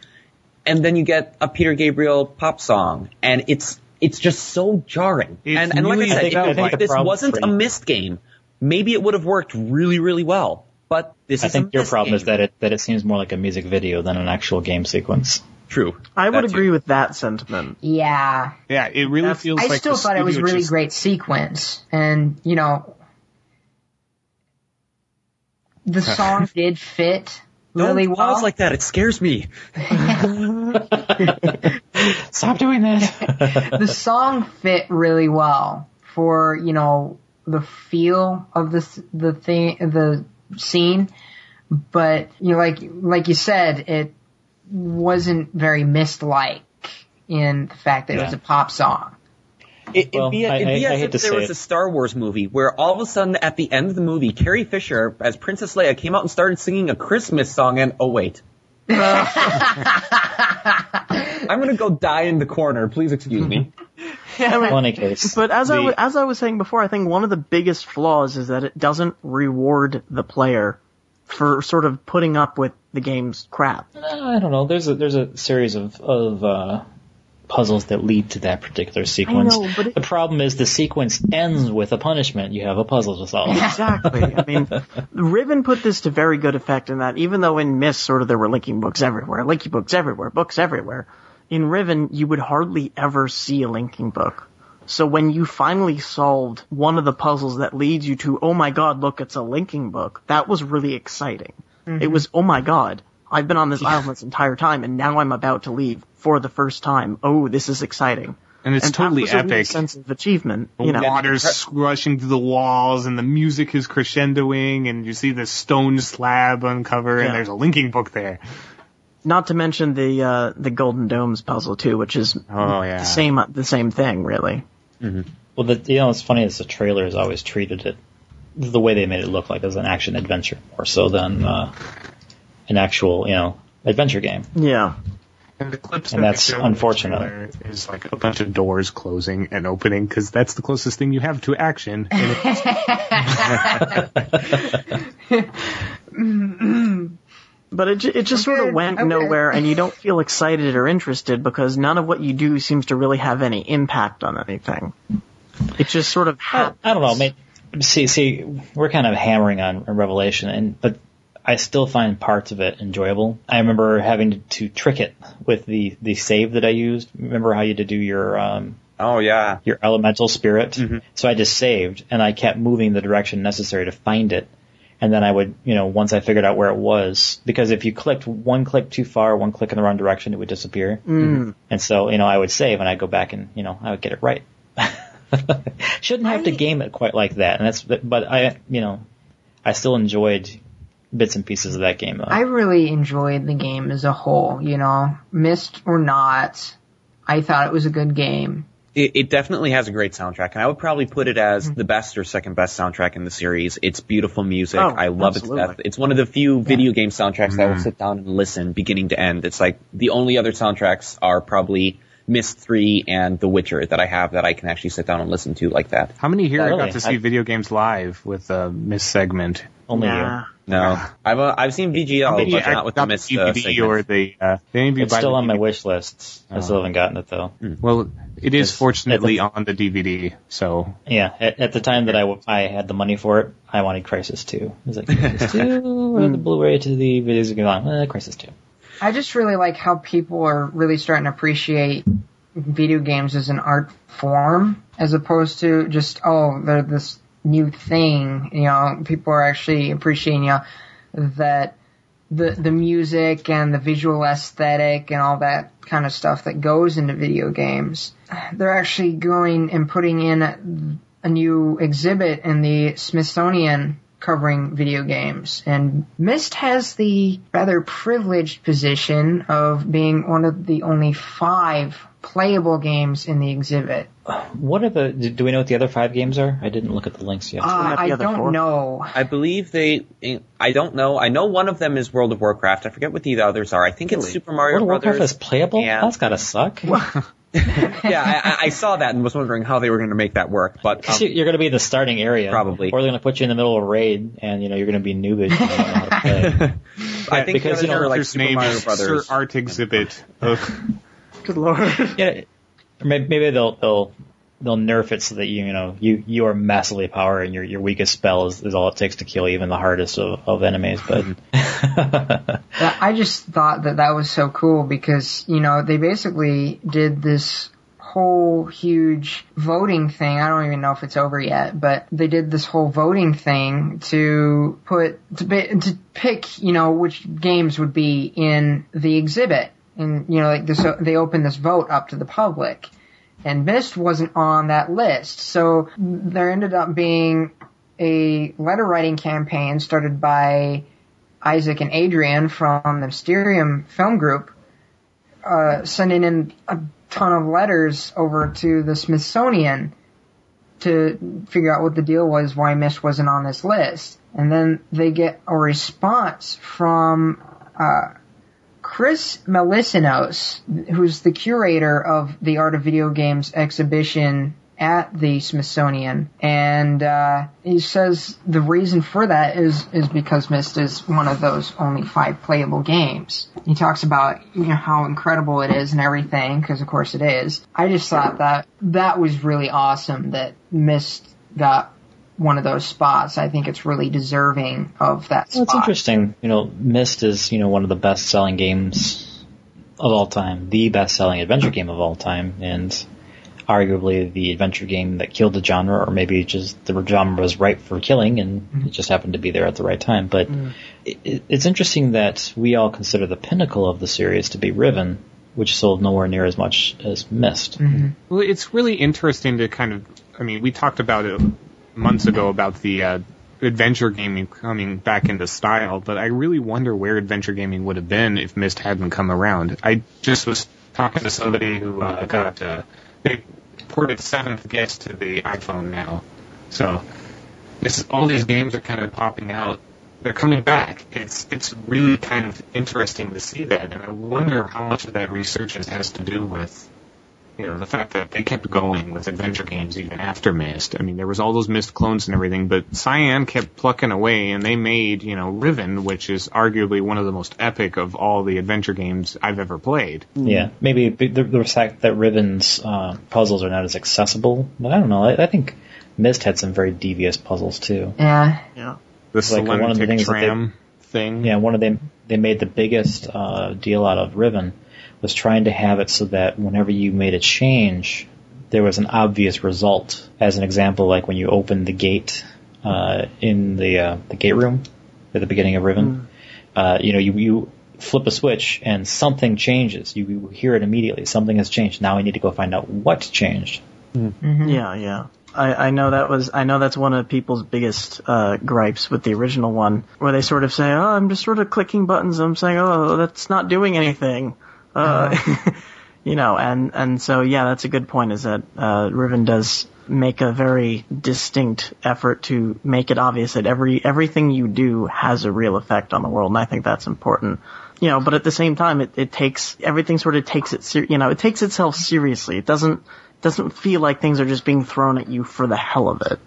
and then you get a Peter Gabriel pop song, and it's it's just so jarring. It's and, and like I said, think- I if, think if the this wasn't a Myst game, maybe it would have worked really, really well. But this I is think your problem game. is that it that it seems more like a music video than an actual game sequence. true. I would That too. agree with that sentiment. Yeah. Yeah, it really That's- feels I like still the thought it was a really just- great sequence. And, you know, the song did fit really Don't well. pause like that. It scares me. Stop doing this. the song fit really well for, you know, the feel of the, the thing, the scene. But, you know, like, like you said, it wasn't very Myst-like in the fact that it was a pop song. It, Well, it'd be, I- it'd be I- I as hate if there was it. a Star Wars movie where all of a sudden at the end of the movie, Carrie Fisher as Princess Leia came out and started singing a Christmas song, and oh wait. I'm gonna go die in the corner. Please excuse me. well, in any case, But as I the- w- as I was saying before, I think one of the biggest flaws is that it doesn't reward the player for sort of putting up with the game's crap. I don't know. There's a there's a series of of uh, puzzles that lead to that particular sequence. know, but it- the problem is the sequence ends with a punishment. You have a puzzle to solve. Exactly. I mean, Riven put this to very good effect in that even though in Myst sort of there were linking books everywhere, linking books everywhere, books everywhere, in Riven you would hardly ever see a linking book. So when you finally solved one of the puzzles that leads you to, oh my god, look, it's a linking book, that was really exciting. Mm-hmm. It was, oh my god, I've been on this island this entire time and now I'm about to leave for the first time. Oh, this is exciting. and it's and totally that was a real epic. sense of achievement, you know. water's rushing through the walls, and the music is crescendoing, and you see the stone slab uncover, Yeah. and there's a linking book there. Not to mention the uh, the Golden Domes puzzle too, which is Oh, yeah. the same the same thing really. Well, the, you know, it's funny is the trailers always treated it the way they made it look like as an action adventure more so than uh, an actual, you know, adventure game. Yeah. And the clips And that that's show the unfortunate. trailer Is like a bunch of doors closing and opening because that's the closest thing you have to action. And it's- But it, it just sort of went okay. nowhere, and you don't feel excited or interested because none of what you do seems to really have any impact on anything. It just sort of I, happens. I don't know. Maybe, see, see, we're kind of hammering on Revelation, and but I still find parts of it enjoyable. I remember having to, to trick it with the the save that I used. Remember how you had to do your um, Oh yeah. your elemental spirit. Mm-hmm. So I just saved and I kept moving the direction necessary to find it. And then I would, you know, once I figured out where it was, because if you clicked one click too far, one click in the wrong direction, it would disappear. Mm. And so, you know, I would save and I'd go back and, you know, I would get it right. Shouldn't have to game it quite like that. And that's, but I, you know, I still enjoyed bits and pieces of that game though. I really enjoyed the game as a whole, you know, Myst or not. I thought it was a good game. It, it definitely has a great soundtrack, and I would probably put it as mm-hmm. the best or second best soundtrack in the series. It's beautiful music. Oh, I love it to death. It's one of the few video game soundtracks that I will mm-hmm. sit down and listen beginning to end. It's like the only other soundtracks are probably Myst 3 and The Witcher that I have that I can actually sit down and listen to like that. how many here Really? got to see I- video games live with uh, Myst segment? Only Nah. you. No, I've uh, I've seen VGL, Maybe but I not with got the Myst the uh, DVD segment. or the. Uh, did any of you It's still the on my wish list. I still haven't gotten it though. Well, it is fortunately it's on the DVD, so Yeah, at, at the time that I, w- I had the money for it, I wanted Crysis 2. I was like, Crysis 2 or the Blu-ray to the videos game? Eh, Crysis 2. I just really like how people are really starting to appreciate video games as an art form as opposed to just, oh, they're this new thing. You know, people are actually appreciating, you know, that the, the music and the visual aesthetic and all that kind of stuff that goes into video games. They're actually going and putting in a new exhibit in the Smithsonian covering video games. And Myst has the rather privileged position of being one of the only five playable games in the exhibit. What are the, do do we know what the other five games are? I didn't look at the links yet. Uh, I don't four? know. I believe they. I don't know. I know one of them is World of Warcraft. I forget what the others are. I think it's Super Mario World of Warcraft is playable? Yeah. That's gotta suck. yeah, I, I- I saw that and was wondering how they were going to make that work. But um, you're going to be in the starting area. Probably. Or they're going to put you in the middle of a raid, and, you know, you're going to be noobish. and you know how to play. I think because, the you know, others are like Super name Mario Brothers. Sir Art Exhibit. Ugh. Good lord. yeah, maybe, maybe they'll, they'll, they'll nerf it so that you, you know, you, you are massively powered and your, your weakest spell is, is all it takes to kill even the hardest of, of enemies, but. I just thought that that was so cool because, you know, they basically did this whole huge voting thing. I don't even know if it's over yet, but they did this whole voting thing to put, to, be, to pick, you know, which games would be in the exhibit. And, you know, like this, they opened this vote up to the public. And Myst wasn't on that list. So there ended up being a letter writing campaign started by Isaac and Adrian from the Mysterium Film Group, uh, sending in a ton of letters over to the Smithsonian to figure out what the deal was, why Myst wasn't on this list. And then they get a response from, uh, Chris Melissinos, who's the curator of the Art of Video Games exhibition at the Smithsonian, and uh, he says the reason for that is is because Myst is one of those only five playable games. He talks about you know how incredible it is and everything, because of course it is. I just thought that that was really awesome that Myst got one of those spots. I think it's really deserving of that Well, spot. it's interesting. You know, Myst is you know one of the best-selling games of all time, the best-selling adventure game of all time, and arguably the adventure game that killed the genre, or maybe just the genre was ripe for killing, and mm-hmm. it just happened to be there at the right time. But mm-hmm. it, it, it's interesting that we all consider the pinnacle of the series to be Riven, which sold nowhere near as much as Myst. Mm-hmm. Well, it's really interesting to kind of. I mean, we talked about it months ago about the uh, adventure gaming coming back into style, but I really wonder where adventure gaming would have been if Myst hadn't come around. I just was talking to somebody who uh, got uh, they ported Seventh Guest to the iPhone now, so this all these games are kind of popping out. They're coming back. It's it's really kind of interesting to see that, and I wonder how much of that resurgence has to do with you know, the fact that they kept going with adventure games even after Myst. I mean, there was all those Myst clones and everything, but Cyan kept plucking away and they made, you know, Riven, which is arguably one of the most epic of all the adventure games I've ever played. Yeah, maybe the, the fact that Riven's uh, puzzles are not as accessible, but I don't know. I, I think Myst had some very devious puzzles too. Yeah. Yeah. The Like, one of the things that they- tram thing. Yeah, one of them they made the biggest uh, deal out of Riven was trying to have it so that whenever you made a change, there was an obvious result. As an example, like when you opened the gate uh, in the uh, the gate room at the beginning of Riven, uh, you know, you you flip a switch and something changes. You, you hear it immediately. Something has changed. Now I need to go find out what changed. Yeah, yeah. I, I know that was I know that's one of people's biggest uh, gripes with the original one, where they sort of say, "Oh, I'm just sort of clicking buttons." I'm saying, "Oh, that's not doing anything," uh, you know. And and so yeah, that's a good point. Is that uh, Riven does make a very distinct effort to make it obvious that every everything you do has a real effect on the world, and I think that's important. You know, but at the same time, it, it takes everything sort of takes it ser- you know it takes itself seriously. It doesn't doesn't feel like things are just being thrown at you for the hell of it.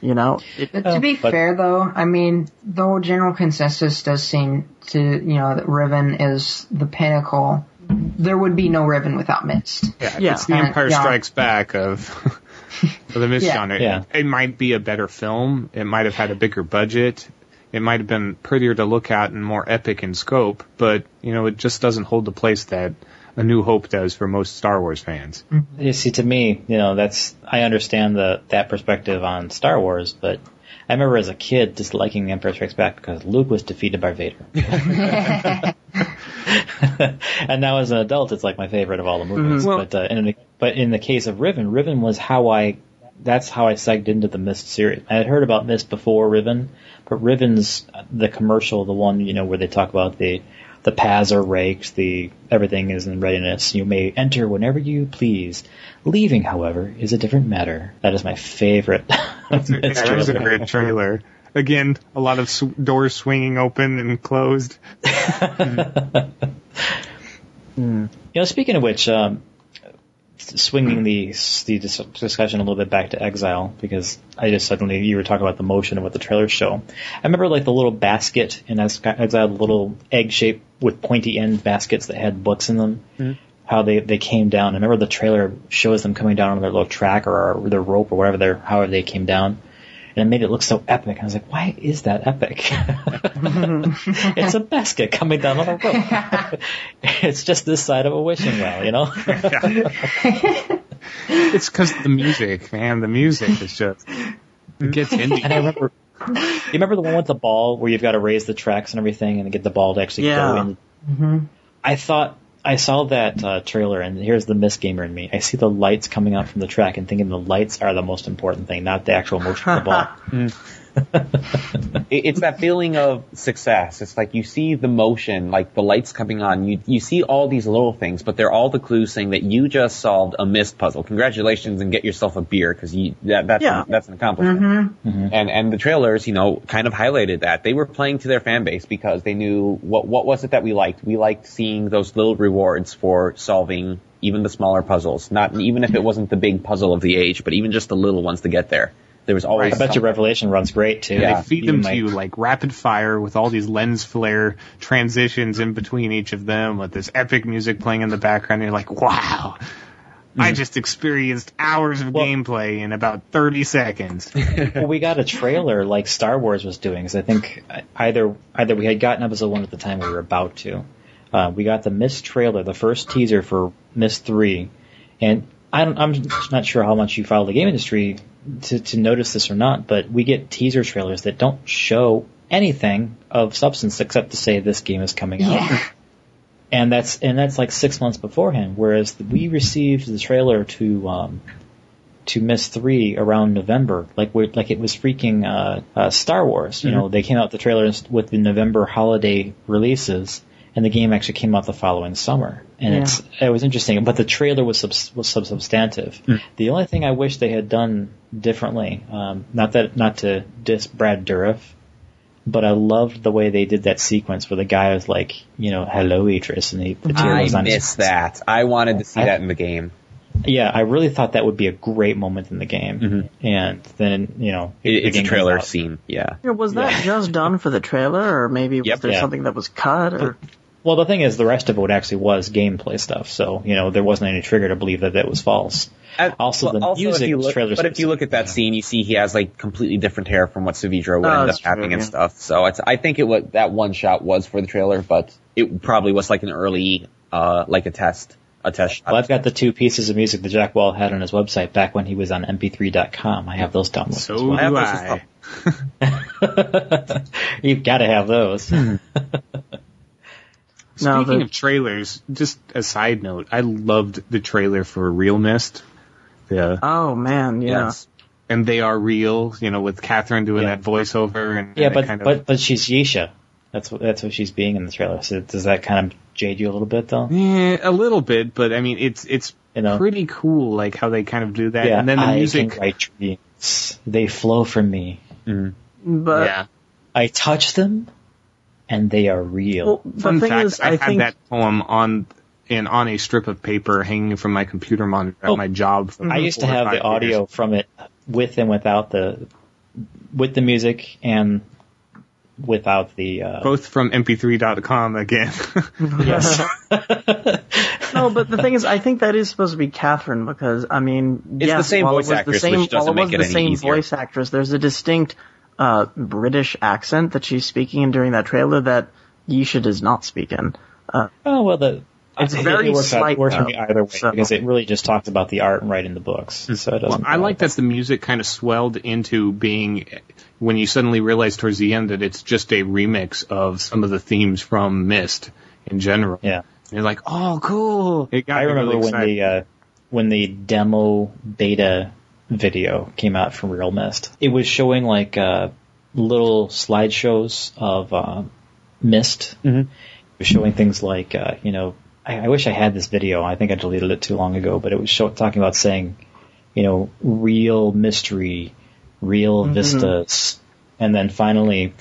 You know, it, But to be but- fair, though, I mean, the general consensus does seem to, you know, that Riven is the pinnacle. There would be no Riven without Myst. Yeah, Yeah. it's the And- Empire yeah. Strikes Back of of the Myst Yeah. genre. Yeah. It might be a better film. It might have had a bigger budget. It might have been prettier to look at and more epic in scope, but you know, it just doesn't hold the place that A New Hope does for most Star Wars fans. Mm-hmm. You see, to me, you know, that's I understand the that perspective on Star Wars, but I remember as a kid disliking The Empire Strikes Back because Luke was defeated by Vader. and now as an adult, it's like my favorite of all the movies. Well- but uh, in the, but in the case of Riven, Riven was how I that's how I segged into the Myst series. I had heard about Myst before Riven, but Riven's the commercial, the one you know where they talk about the the paths are raked, the everything is in readiness. You may enter whenever you please. Leaving, however, is a different matter. That is my favorite. Myst Yeah, that was a great trailer. Again, a lot of sw- doors swinging open and closed. Hmm. Hmm. You know, speaking of which, um, swinging the the dis- discussion a little bit back to Exile because I just suddenly you were talking about the motion of what the trailers show. I remember like the little basket in Exile, the little egg shape with pointy end baskets that had books in them. Hmm. How they they came down. I remember the trailer shows them coming down on their little track or, or their rope or whatever their however they came down. And it made it look so epic. I was like, why is that epic? it's a basket coming down on a rope. it's just this side of a wishing well, you know? It's because the music, man. The music is just it gets indie. and I remember, you remember the one with the ball where you've got to raise the tracks and everything and get the ball to actually Yeah. go in? Mm-hmm. I thought, I saw that uh, trailer and here's the Myst Gamer in me. I see the lights coming out from the track and thinking the lights are the most important thing, not the actual motion of the ball. It- It's that feeling of success. It's like you see the motion, like the lights coming on. You you see all these little things, but they're all the clues saying that you just solved a Myst puzzle. Congratulations and get yourself a beer because you that, that's Yeah. that's an accomplishment. Mm-hmm. Mm-hmm. And and the trailers, you know, kind of highlighted that they were playing to their fan base because they knew what what was it that we liked. We liked seeing those little rewards for solving even the smaller puzzles. Not even if it wasn't the big puzzle of the age, but even just the little ones to get there. There was always. I bet something. your Revelation runs great too. Yeah. They feed Even them to my- you like rapid fire with all these lens flare transitions in between each of them with this epic music playing in the background. And you're like, wow, I just experienced hours of Well- gameplay in about 30 seconds. well, we got a trailer like Star Wars was doing, because I think either either we had gotten episode one at the time we were about to. Uh, we got the Myst trailer, the first teaser for Myst three, and I don't, I'm not sure how much you follow the game industry to, to notice this or not, but we get teaser trailers that don't show anything of substance except to say this game is coming out Yeah. and that's and that's like six months beforehand. Whereas we received the trailer to um, to Myst Three around November, like we like it was freaking uh, uh, Star Wars. You know, they came out the trailers with the November holiday releases, and the game actually came out the following summer. And Yeah. it's it was interesting, but the trailer was subs- was sub- substantive. The only thing I wish they had done differently, um, not that not to diss Brad Dourif, but I loved the way they did that sequence where the guy was like, you know, hello Idris, and he the tear I was on his that. I wanted to see I- that in the game. Yeah, I really thought that would be a great moment in the game. And then, you know, It, it's a trailer scene. Yeah. Yeah, was that just done for the trailer, or maybe was Yep. there Yeah. something that was cut? Or Well, the thing is, the rest of it actually was gameplay stuff, so, you know, there wasn't any trigger to believe that that was false. And- Also, the if music you look, trailer But if you look at that specific, scene, you see he has like completely different hair from what Saavedro would Oh, end up true, having and stuff. So it's, I think it was that one shot was for the trailer, but it probably was like an early, uh, like a test, a test shot. Well, I've got the two pieces of music that Jack Wall had on his website back when he was on mp3.com. I have those downloaded. as So well. have do those as I. You've got to have those. Hmm. No, Speaking the- of trailers, just a side note, I loved the trailer for realMyst. The oh man, yeah. Yes. and they are real, you know, with Catherine doing Yeah. that voiceover and yeah, and but, kind of, but, but she's Yeesha. That's what, that's what she's being in the trailer. So does that kind of jade you a little bit though? yeah, a little bit, but I mean, it's it's You know? pretty cool, like how they kind of do that, Yeah, and then the I music. can write dreams. They flow from me. Mm-hmm. But yeah, I touch them, and they are real. well, the fun thing fact, is, I, I, had that poem on and on a strip of paper hanging from my computer monitor at Oh. my job. For I used to have the five audio years. from it with and without the with the music and without the uh, both from mp3.com again. yes. no, but the thing is, I think that is supposed to be Catherine because I mean, It's yes, the same voice actress, the same, which doesn't while it was make it the any same easier. voice actress. There's a distinct uh, British accent that she's speaking in during that trailer that Yeesha does not speak in. Uh, oh well, the It's it, very it works, slight, it works for me either way so- because it really just talks about the art and writing the books. So it doesn't. I like that the music kind of swelled into being when you suddenly realize towards the end that it's just a remix of some of the themes from Myst in general. Yeah. You're like, oh, cool. It got I remember really when the uh, when the demo beta video came out from realMyst. It was showing like uh, little slideshows of uh, Myst. Mm-hmm. It was showing things like uh, you know I, I wish I had this video. I think I deleted it too long ago, but it was show, talking about saying you know real mystery, real vistas, and then finally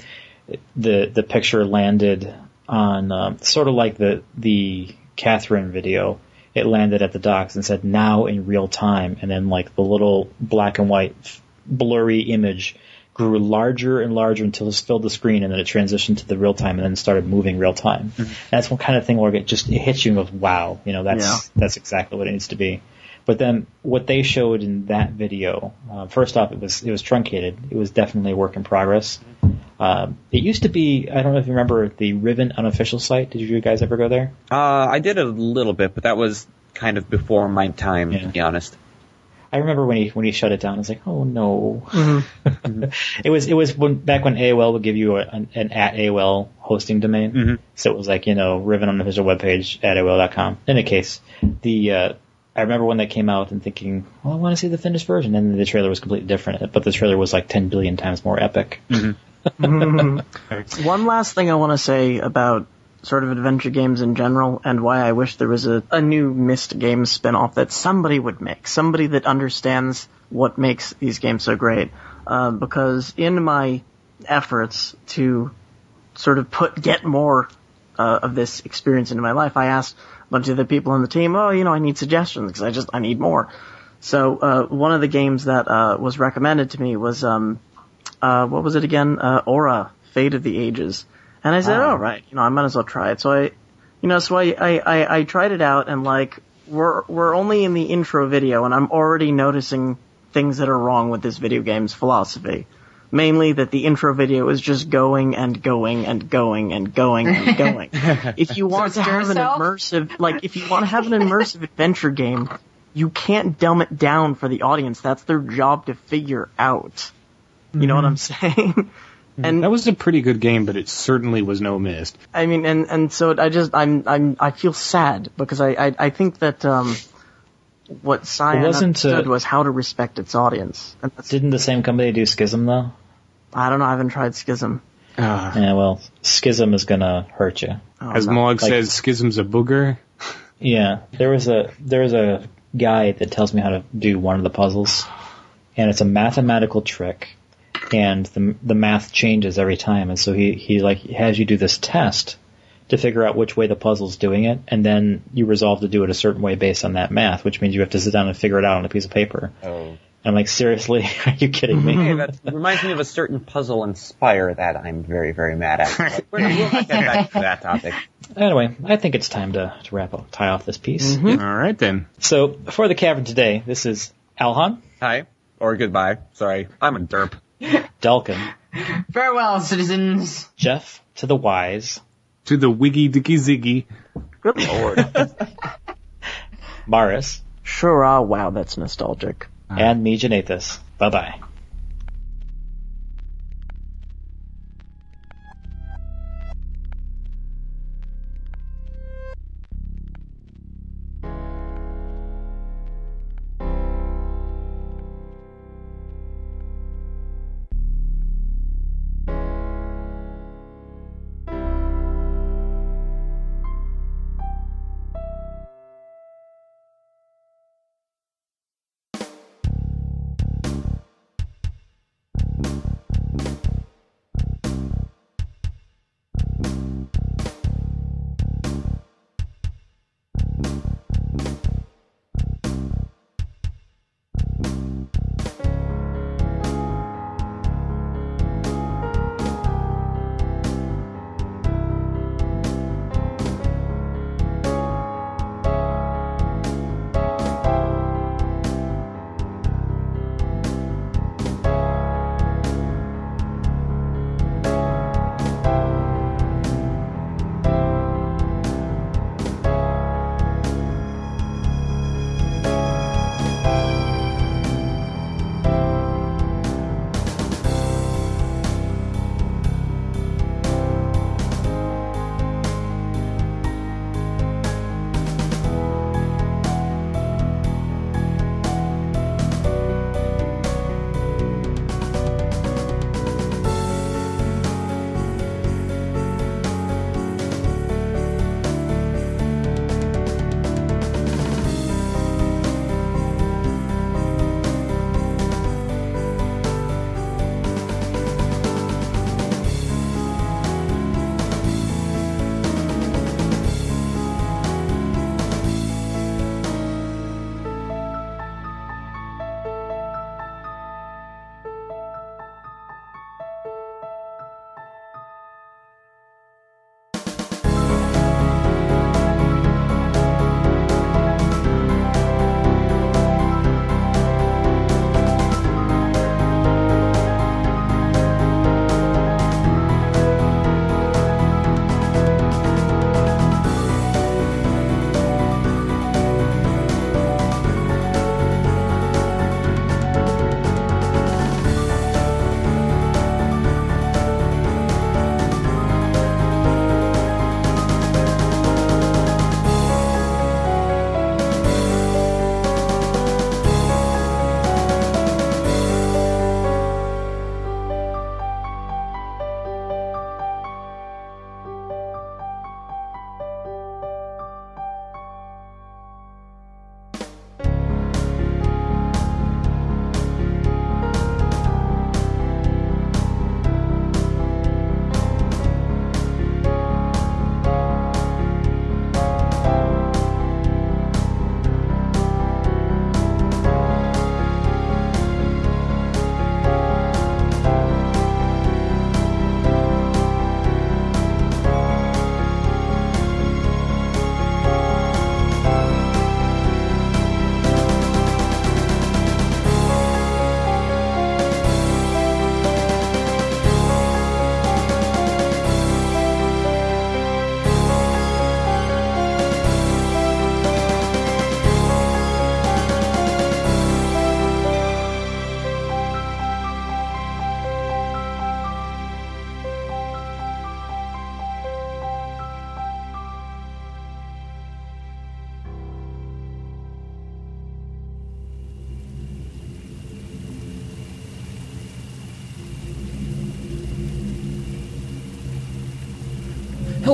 the the picture landed on um, sort of like the the Catherine video. It landed at the docks and said now in real time, and then like the little black and white f- blurry image grew larger and larger until it filled the screen, and then it transitioned to the real time, and then started moving real time. That's one kind of thing where it just it hits you with wow, you know that's Yeah. that's exactly what it needs to be. But then what they showed in that video, uh, first off, it was it was truncated. It was definitely a work in progress. Um, it used to be. I don't know if you remember the Riven unofficial site. Did you guys ever go there? Uh, I did a little bit, but that was kind of before my time, Yeah. to be honest. I remember when he when he shut it down. I was like, oh no. Mm-hmm. it was it was when, back when AOL would give you a, an, an at AOL hosting domain. Mm-hmm. So it was like you know Riven unofficial webpage at AOL.com. In any case, the uh, I remember when that came out and thinking, well, I want to see the finished version, and the trailer was completely different. But the trailer was like ten billion times more epic. Mm-hmm. One last thing I want to say about sort of adventure games in general and why I wish there was a, a new Myst Games spin-off that somebody would make. Somebody that understands what makes these games so great. Uh, because in my efforts to sort of put, get more uh, of this experience into my life, I asked a bunch of the people on the team, oh, you know, I need suggestions because I just, I need more. So, uh, one of the games that, uh, was recommended to me was, um, uh, what was it again? Uh, Aura, Fate of the Ages. And I said, oh, right, you know, I might as well try it. So I, you know, so I, I, I, I tried it out and like, we're, we're only in the intro video and I'm already noticing things that are wrong with this video game's philosophy. Mainly that the intro video is just going and going and going and going and going. if you want it's to have an immersive, like, if you want to have an immersive adventure game, you can't dumb it down for the audience. That's their job to figure out. You know what I'm mm-hmm. saying? And That was a pretty good game, but it certainly was no Myst. I mean, and and so I just I'm I'm I feel sad because I I, I think that um what Cyan It wasn't, uh, understood was how to respect its audience. And that's, Didn't the same company do Schism though? I don't know. I haven't tried Schism. Uh, Yeah, well, Schism is gonna hurt you. Oh, as no. Moog like- says, schism's a booger. Yeah, there was a there was a guy that tells me how to do one of the puzzles, and it's a mathematical trick, and the the math changes every time, and so he he like has you do this test to figure out which way the puzzle's doing it, and then you resolve to do it a certain way based on that math, which means you have to sit down and figure it out on a piece of paper. Oh. And I'm like, seriously, are you kidding me? Hey, that reminds me of a certain puzzle Inspire that I'm very, very mad at. We're not, we'll not get back to that topic. anyway, I think it's time to, to wrap up, tie off this piece. Mm-hmm. All right then. So for the cavern today, this is Alhan, Hi. Or goodbye. Sorry. I'm a derp. Dalkin, Farewell, citizens. Jeff to the wise, To the wiggy dicky ziggy. Good lord. Maris, sure. Ah, wow. That's nostalgic. and me, Janathus. Bye bye.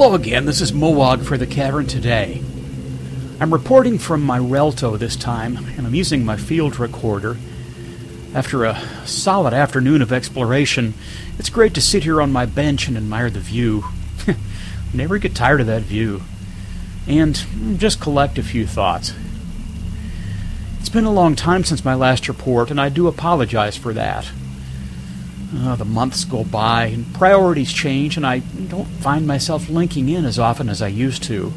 Hello again, this is Moog for the Cavern today. I'm reporting from my Relto this time, and I'm using my field recorder. After a solid afternoon of exploration, it's great to sit here on my bench and admire the view. Never get tired of that view. And just collect a few thoughts. It's been a long time since my last report, and I do apologize for that. Uh, the months go by, and priorities change, and I don't find myself linking in as often as I used to.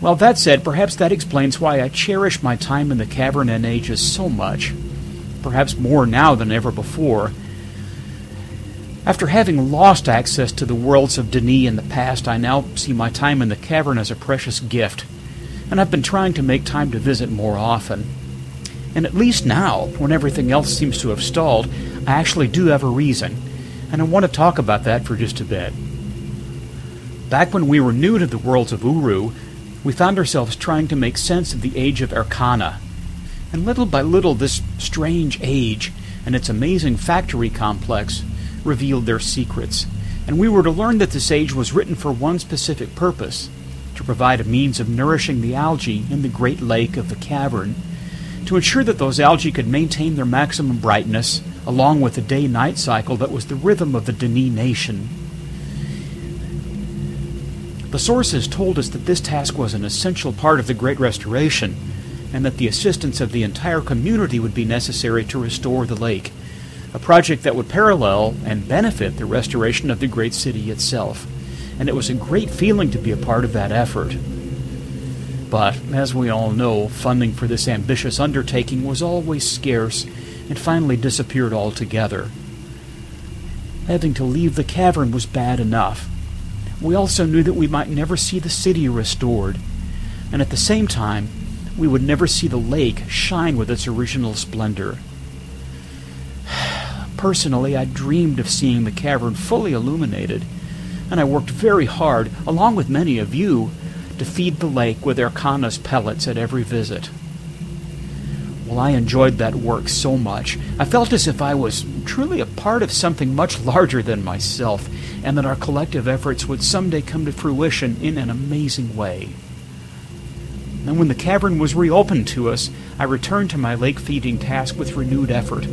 Well, that said, perhaps that explains why I cherish my time in the Cavern and Ages so much perhaps more now than ever before. After having lost access to the worlds of D'ni in the past, I now see my time in the cavern as a precious gift, and I've been trying to make time to visit more often. And at least now, when everything else seems to have stalled, I actually do have a reason, and I want to talk about that for just a bit. Back when we were new to the worlds of Uru, we found ourselves trying to make sense of the age of Er'cana, and little by little, this strange age and its amazing factory complex revealed their secrets. And we were to learn that this age was written for one specific purpose to provide a means of nourishing the algae in the great lake of the cavern, to ensure that those algae could maintain their maximum brightness, along with the day night cycle that was the rhythm of the D'ni nation. The sources told us that this task was an essential part of the Great Restoration and that the assistance of the entire community would be necessary to restore the lake, a project that would parallel and benefit the restoration of the great city itself. And it was a great feeling to be a part of that effort. But, as we all know, funding for this ambitious undertaking was always scarce and finally disappeared altogether. Having to leave the cavern was bad enough. We also knew that we might never see the city restored, and at the same time, we would never see the lake shine with its original splendor. Personally, I dreamed of seeing the cavern fully illuminated, and I worked very hard, along with many of you, to feed the lake with Er'cana's pellets at every visit. Well, I enjoyed that work so much. I felt as if I was truly a part of something much larger than myself, and that our collective efforts would someday come to fruition in an amazing way and when the cavern was reopened to us, I returned to my lake feeding task with renewed effort,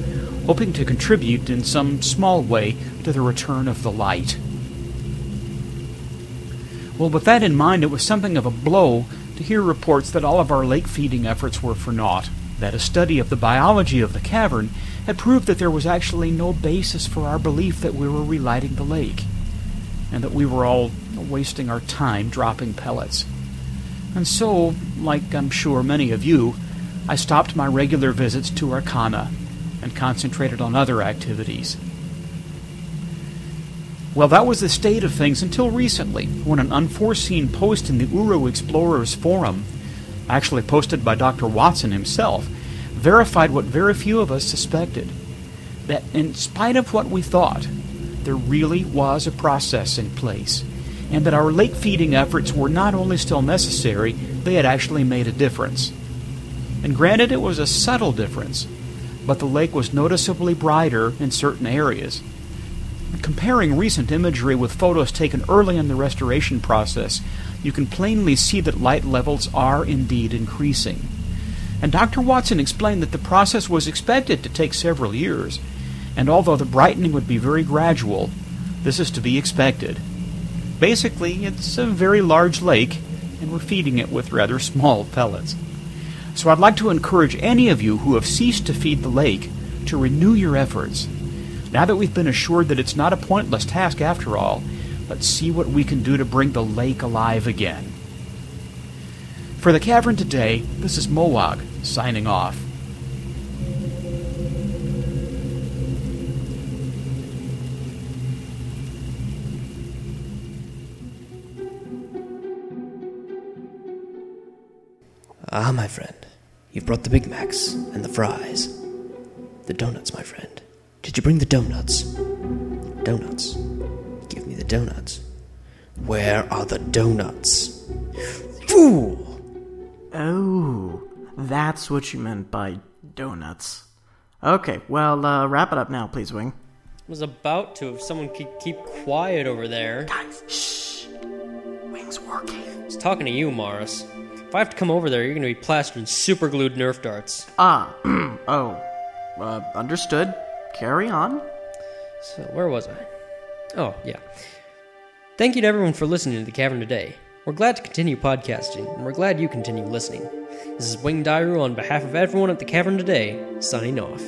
hoping to contribute in some small way to the return of the light. Well, with that in mind, it was something of a blow to hear reports that all of our lake feeding efforts were for naught, that a study of the biology of the cavern had proved that there was actually no basis for our belief that we were relighting the lake, and that we were all wasting our time dropping pellets. And so, like I'm sure many of you, I stopped my regular visits to Er'cana and concentrated on other activities. Well, that was the state of things until recently, when an unforeseen post in the Uru Explorers Forum, actually posted by Dr. Watson himself, verified what very few of us suspected that, in spite of what we thought, there really was a process in place and that our lake feeding efforts were not only still necessary, they had actually made a difference. And granted, it was a subtle difference, but the lake was noticeably brighter in certain areas. Comparing recent imagery with photos taken early in the restoration process, you can plainly see that light levels are indeed increasing. And Dr. Watson explained that the process was expected to take several years, and although the brightening would be very gradual, this is to be expected. Basically, it's a very large lake, and we're feeding it with rather small pellets. So I'd like to encourage any of you who have ceased to feed the lake to renew your efforts. Now that we've been assured that it's not a pointless task after all, let's see what we can do to bring the lake alive again. For the cavern today, this is Mowog signing off. Ah, my friend, you've brought the Big Macs and the fries. The donuts, my friend. Did you bring the donuts? Donuts. Give me the donuts. Where are the donuts? Fool! Oh, that's what you meant by donuts. Okay, well, uh, wrap it up now, please, Wing. I was about to if someone could keep quiet over there. Guys, shh. thing's working. I was talking to you, Maurus. If I have to come over there, you're gonna be plastering super glued Nerf darts. Ah, oh, uh, understood. Carry on. So, where was I? Oh, yeah. Thank you to everyone for listening to The Cavern today. We're glad to continue podcasting, and we're glad you continue listening. This is Wing Dairu on behalf of everyone at The Cavern today, signing off.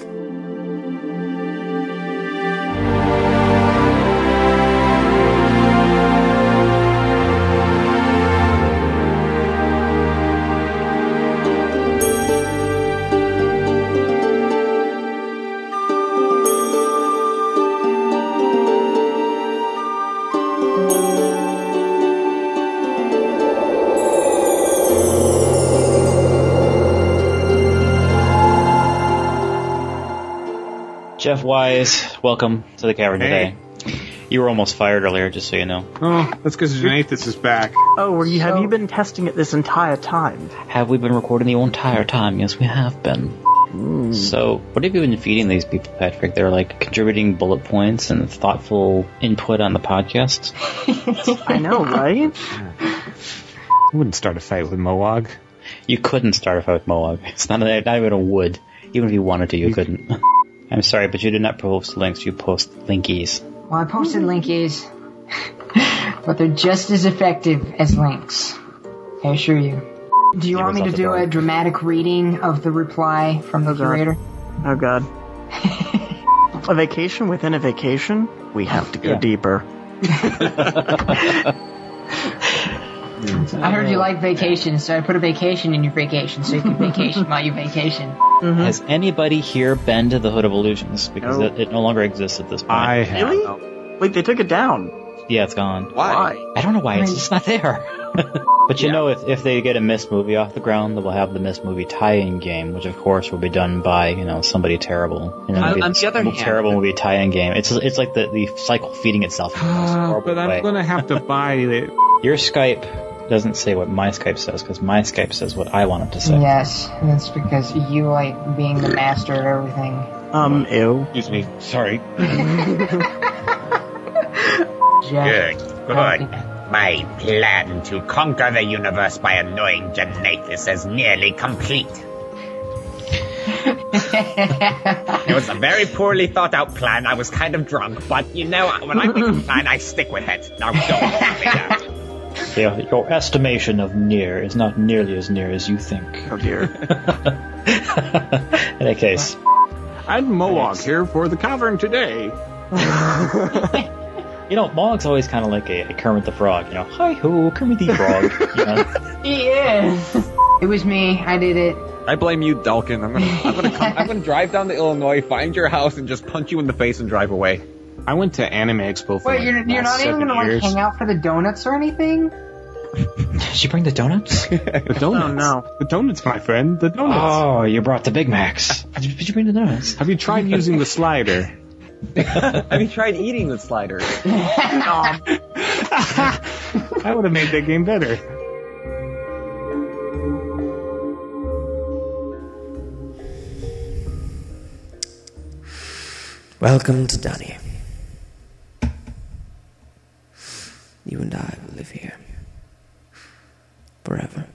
Jeff Wise, welcome to the cavern Hey. today. You were almost fired earlier, just so you know. Oh, that's because Janathus is back. Oh, were you, have So- you been testing it this entire time? Have we been recording the entire time? Yes, we have been. Hmm. So, what have you been feeding these people, Patrick? They're like contributing bullet points and thoughtful input on the podcast. I know, right? I wouldn't start a fight with Mowog. You couldn't start a fight with Mowog. It's not, not even a wood. Even if you wanted to, you couldn't. I'm sorry, but you did not post links. You post linkies. Well, I posted linkies, but they're just as effective as links. I assure you. Do you want me to do a dramatic reading of the reply from the oh, God. curator? Oh god. a vacation within a vacation? We have to go Yeah. deeper. I heard you like vacation, so I put a vacation in your vacation so you can vacation while you vacation. Has anybody here been to the Hood of Illusions? Because No. it, it no longer exists at this point. I have. Really? Wait, they took it down. Yeah, it's gone. Why? I don't know why it's I mean- just not there. but you know, if, if they get a Myst movie off the ground, they will have the Myst movie tie-in game, which of course will be done by you know somebody terrible. And On- it'll be on the other hand- terrible movie tie-in game. It's it's like the, the cycle feeding itself. In the most Uh, but I'm way. gonna have to buy it. Your Skype doesn't say what my Skype says because my Skype says what I want it to say. Yes, and that's because you like being the master of everything. Um, ew. Excuse me. Sorry. Jeff. Good, good. My plan to conquer the universe by annoying Janathus is nearly complete. it was a very poorly thought out plan. I was kind of drunk, but you know, when I make a plan, I stick with it. Now go on, Peter. Your, your estimation of near is not nearly as near as you think. Oh dear. In any case, I'm Mowog here for the cavern today. you know, Mowog's always kind of like a, a Kermit the Frog. You know, hi ho, Kermit the Frog. you know? He is. It was me. I did it. I blame you, Dalkin. I'm gonna, I'm gonna come, I'm gonna drive down to Illinois, find your house, and just punch you in the face and drive away. I went to Anime Expo for Wait, like you're, the you're not even gonna like hang out for the donuts or anything? Did you bring the donuts? The donuts. Oh, no. The donuts, my friend. The donuts. oh, you brought the Big Macs. Did you, you bring the donuts? Have you tried using the slider? Have you tried eating the slider? I would have made that game better. Welcome to D'ni. you and I will live here forever.